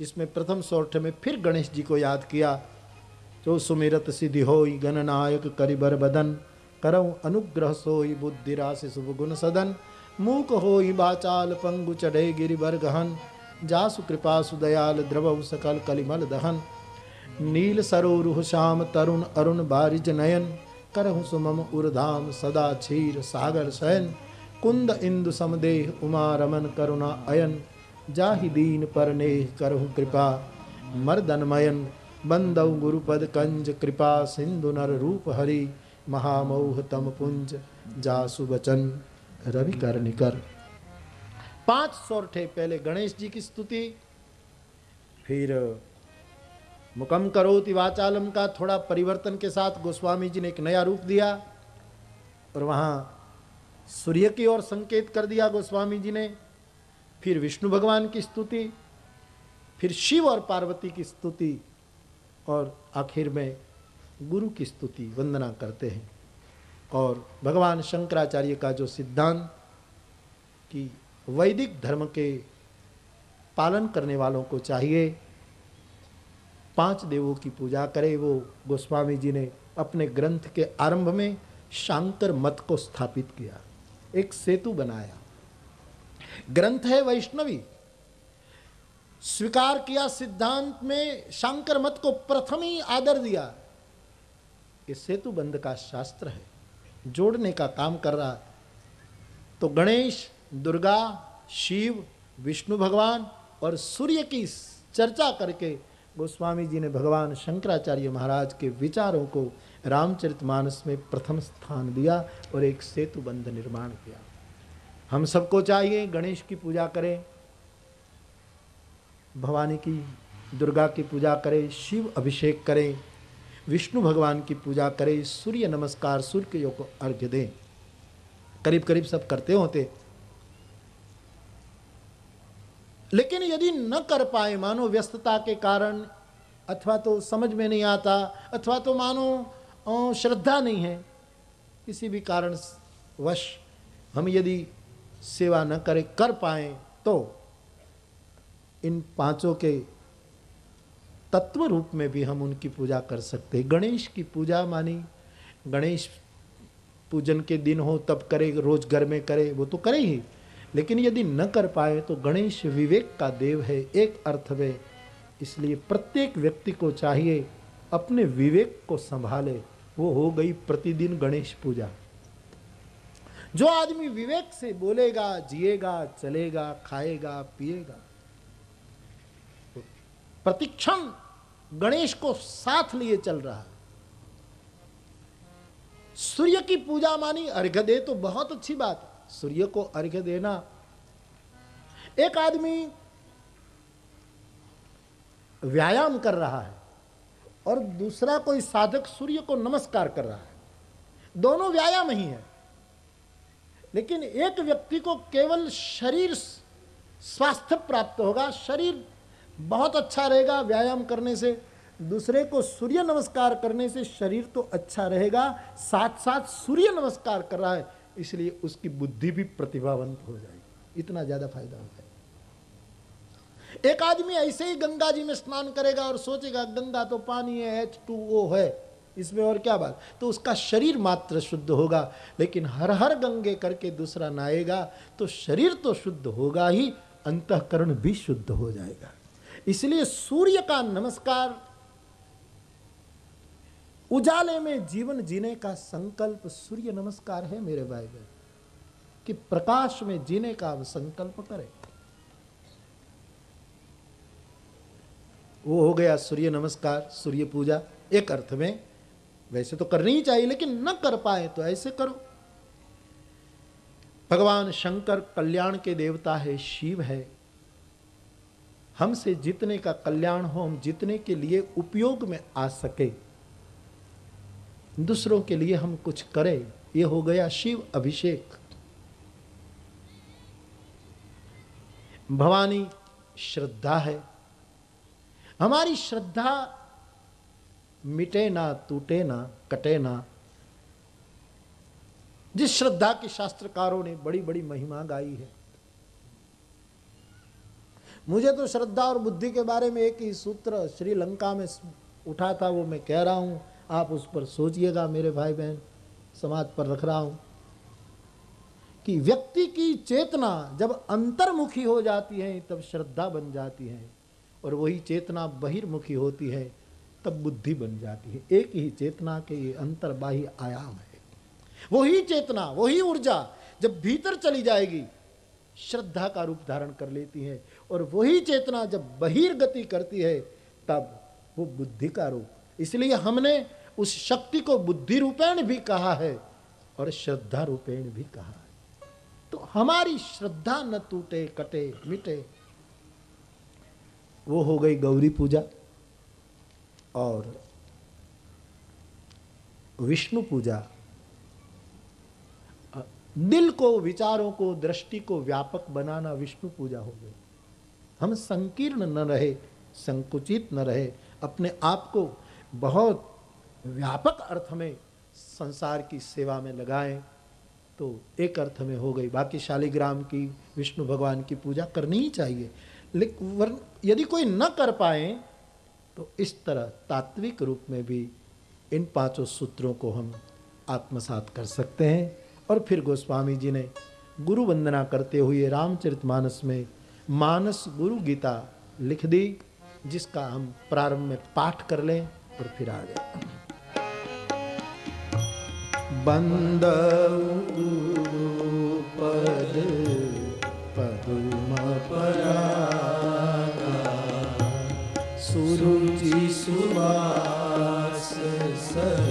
इसमें प्रथम सौरठे में फिर गणेश जी को याद किया, जो सुमिरत सिद्धि होई, गणनायक करिबर बदन, करऊ अनुग्रह सोई बुद्धि राशि शुभ गुण सदन मूक होई बाचाल पंगु चढ़े गिरिबर गहन जासु कृपा, सुदयाल द्रवऊ सकल कलिमल दहन। नील सरोरुह श्याम तरुण अरुण बारिज नयन। करहु सुमम उर्धाम सदा क्षीर सागर शयन। कुंद इंदु समदेह उमा रमन करुणा अयन। जाहि दीन परनेह करहु कृपा मर्दनमयन बंदौ गुरुपद कंज कृपा, सिंधु नर रूप हरि। महामौह तम पुंज, जासु बचन रवि कर निकर पाँच सौरठे पहले गणेश जी की स्तुति, फिर, मुकम करोति वाचालम का थोड़ा परिवर्तन के साथ गोस्वामी जी ने एक नया रूप दिया और वहाँ सूर्य की ओर संकेत कर दिया गोस्वामी जी ने। फिर विष्णु भगवान की स्तुति, फिर शिव और पार्वती की स्तुति और आखिर में गुरु की स्तुति। वंदना करते हैं। और भगवान शंकराचार्य का जो सिद्धांत कि वैदिक धर्म के पालन करने वालों को चाहिए, पाँच देवों की पूजा करे, वो गोस्वामी जी ने अपने ग्रंथ के आरंभ में शांकर मत को स्थापित किया, एक सेतु बनाया। ग्रंथ है वैष्णवी। स्वीकार किया सिद्धांत में शांकर मत को प्रथम ही आदर दिया। ये सेतु बंध का शास्त्र है। जोड़ने का काम कर रहा है तो गणेश, दुर्गा, शिव, विष्णु भगवान और सूर्य की चर्चा करके गोस्वामी जी ने भगवान शंकराचार्य महाराज के विचारों को रामचरितमानस में प्रथम स्थान दिया और एक सेतु बंध निर्माण किया। हम सबको चाहिए गणेश की पूजा करें, भवानी की दुर्गा की पूजा करें, शिव अभिषेक करें विष्णु भगवान की पूजा करें, सूर्य नमस्कार, सूर्य के योग को अर्घ्य दें। करीब करीब सब करते होते। लेकिन यदि न कर पाए, मानो व्यस्तता के कारण, अथवा तो समझ में नहीं आता, अथवा तो मानो श्रद्धा नहीं है, किसी भी कारण वश हम यदि सेवा न करें, कर पाए तो इन पाँचों के तत्व रूप में भी हम उनकी पूजा कर सकते हैं। गणेश की पूजा मानी, गणेश पूजन के दिन हो, तब करे, रोज घर में करे, वो तो करे ही। लेकिन यदि न कर पाए तो गणेश विवेक का देव है, एक अर्थ में इसलिए प्रत्येक व्यक्ति को चाहिए, अपने विवेक को संभाले। वो हो गई प्रतिदिन गणेश पूजा। जो आदमी विवेक से बोलेगा, जिएगा, चलेगा, खाएगा, पिएगा प्रतिक्षण गणेश को साथ लिए चल रहा है। सूर्य की पूजा मानी अर्घ्य दे तो बहुत अच्छी बात। सूर्य को अर्घ्य देना। एक आदमी व्यायाम कर रहा है और दूसरा कोई साधक सूर्य को नमस्कार कर रहा है। दोनों व्यायाम ही है। लेकिन एक व्यक्ति को केवल शरीर स्वास्थ्य प्राप्त होगा, शरीर बहुत अच्छा रहेगा व्यायाम करने से। दूसरे को सूर्य नमस्कार करने से शरीर तो अच्छा रहेगा साथ साथ सूर्य नमस्कार कर रहा है, इसलिए उसकी बुद्धि भी प्रतिभावंत हो जाएगी। इतना ज़्यादा फ़ायदा है एक आदमी ऐसे ही गंगा जी में स्नान करेगा और सोचेगा, गंगा तो पानी है एच टू ओ है, इसमें और क्या बात? तो उसका शरीर मात्र शुद्ध होगा, लेकिन हर हर गंगे करके दूसरा नहाएगा तो शरीर तो शुद्ध होगा ही, अंतकरण भी शुद्ध हो जाएगा। इसलिए सूर्य का नमस्कार, उजाले में जीवन जीने का संकल्प सूर्य नमस्कार है मेरे भाई बहन कि प्रकाश में जीने का संकल्प करें। वो हो गया सूर्य नमस्कार, सूर्य पूजा, एक अर्थ में वैसे तो करनी ही चाहिए, लेकिन न कर पाए तो ऐसे करो। भगवान शंकर कल्याण के देवता है, शिव है हमसे जितने का कल्याण हो, हम जितने के लिए उपयोग में आ सके, दूसरों के लिए हम कुछ करें। ये हो गया शिव अभिषेक। भवानी, श्रद्धा है। हमारी श्रद्धा मिटे ना, टूटे ना, कटे ना। जिस श्रद्धा के शास्त्रकारों ने बड़ी बड़ी महिमा गाई है मुझे तो श्रद्धा और बुद्धि के बारे में एक ही सूत्र श्रीलंका में उठा था, वो मैं कह रहा हूँ। आप उस पर सोचिएगा मेरे भाई बहन समाज पर रख रहा हूँ कि व्यक्ति की चेतना जब अंतर्मुखी हो जाती है, तब श्रद्धा बन जाती है और वही चेतना बहिर्मुखी होती है, तब बुद्धि बन जाती है। एक ही चेतना के ये अंतर्बाह्य आयाम है। वही चेतना, वही ऊर्जा जब भीतर चली जाएगी श्रद्धा का रूप धारण कर लेती है और वही चेतना जब बहिर्गति करती है, तब वो बुद्धि का रूप। इसलिए हमने उस शक्ति को बुद्धि रूपेण भी कहा है और श्रद्धा रूपेण भी कहा है। तो हमारी श्रद्धा न टूटे, कटे, मिटे। वो हो गई गौरी पूजा और विष्णु पूजा। दिल को, विचारों को, दृष्टि को व्यापक बनाना विष्णु पूजा हो गई। हम संकीर्ण न रहे, संकुचित न रहे, अपने आप को बहुत व्यापक अर्थ में संसार की सेवा में लगाएँ तो एक अर्थ में हो गई। बाकी शालिग्राम की, विष्णु भगवान की पूजा करनी ही चाहिए। लेकिन यदि कोई न कर पाए तो इस तरह तात्विक रूप में भी इन पाँचों सूत्रों को हम आत्मसात कर सकते हैं। और फिर गोस्वामी जी ने गुरु वंदना करते हुए रामचरितमानस में मानस गुरु गीता लिख दी, जिसका हम प्रारंभ में पाठ कर लें और फिर आ जाए बंद पद पद्म सुरुचि सुवास सरस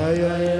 नयन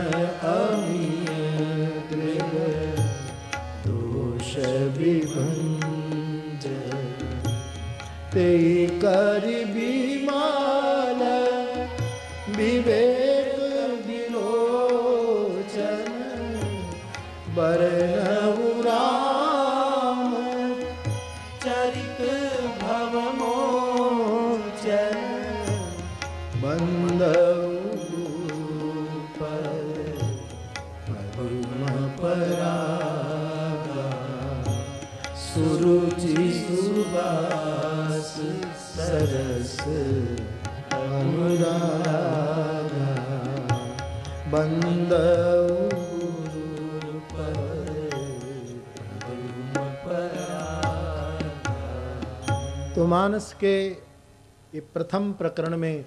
प्रथम प्रकरण में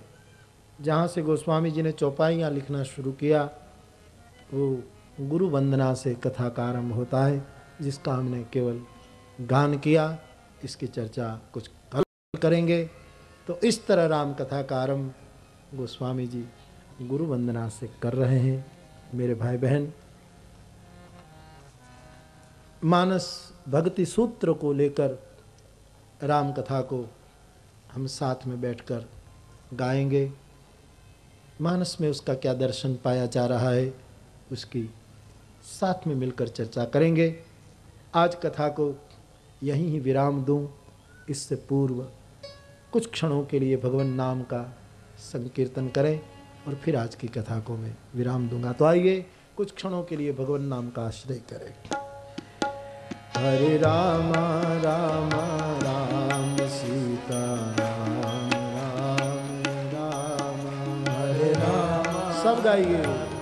जहाँ से गोस्वामी जी ने चौपाइयाँ लिखना शुरू किया, वो गुरु वंदना से कथा का आरंभ होता है, जिसका हमने केवल गान किया, इसकी चर्चा कुछ कल करेंगे। तो इस तरह राम कथा का आरंभ गोस्वामी जी गुरु वंदना से कर रहे हैं। मेरे भाई बहन मानस भक्ति सूत्र को लेकर राम कथा को हम साथ में बैठकर गाएँगे। मानस में उसका क्या दर्शन पाया जा रहा है, उसकी साथ में मिलकर चर्चा करेंगे। आज कथा को यहीं ही विराम दूँ। इससे पूर्व कुछ क्षणों के लिए भगवान नाम का संकीर्तन करें और फिर आज की कथा को मैं विराम दूँगा। तो आइए कुछ क्षणों के लिए भगवान नाम का आश्रय करें। हरे रामा रामा, राम सीता। खुदाई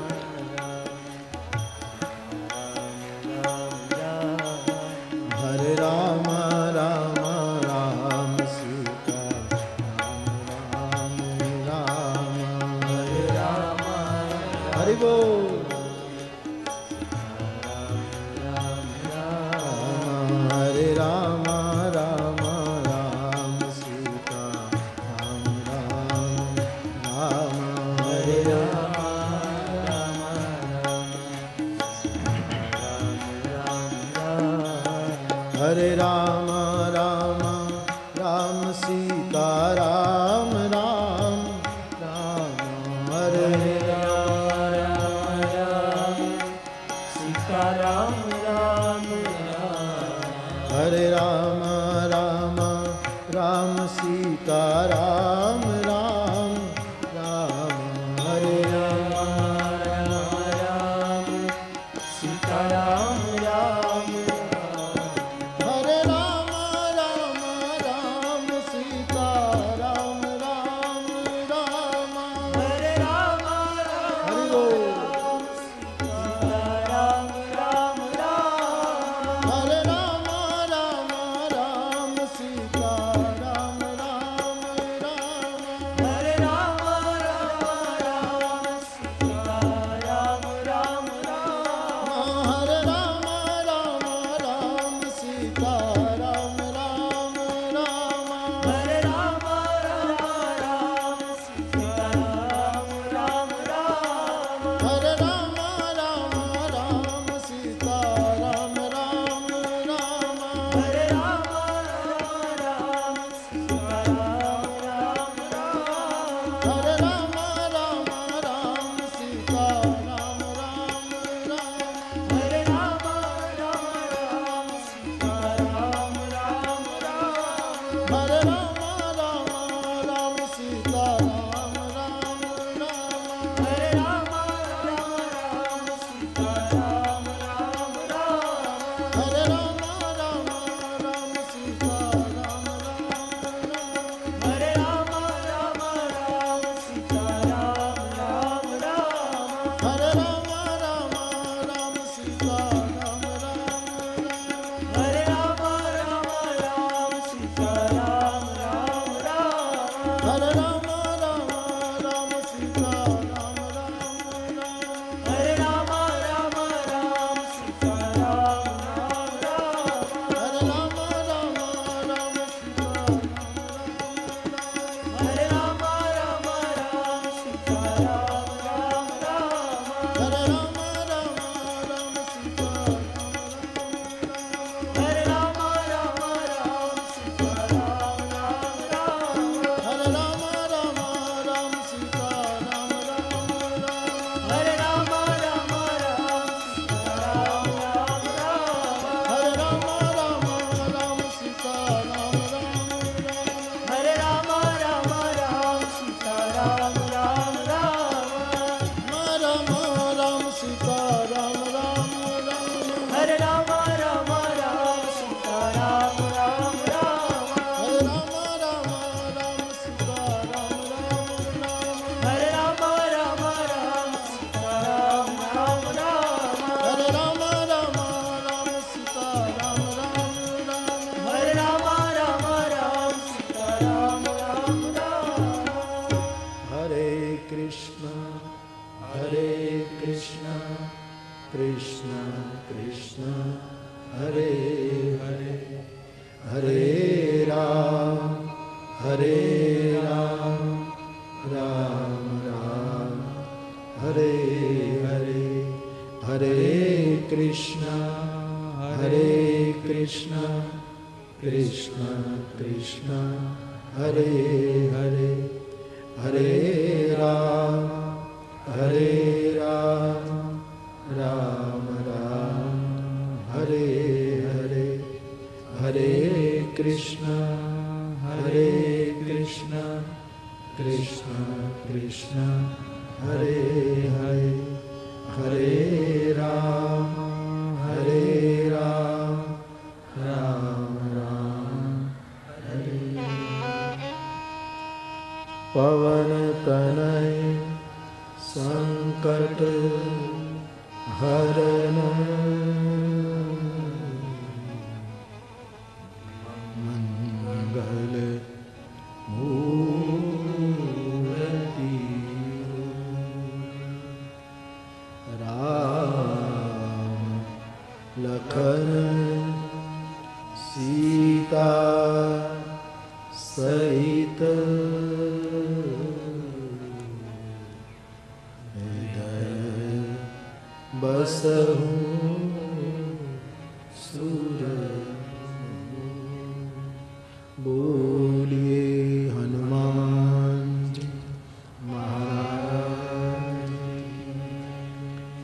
Hare Rama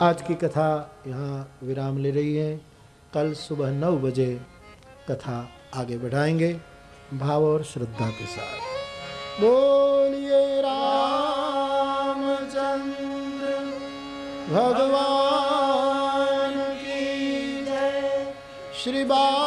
आज की कथा यहाँ विराम ले रही है। कल सुबह नौ बजे कथा आगे बढ़ाएँगे, भाव और श्रद्धा के साथ। बोलिए रामचंद्र, भगवान की जय। श्री बाल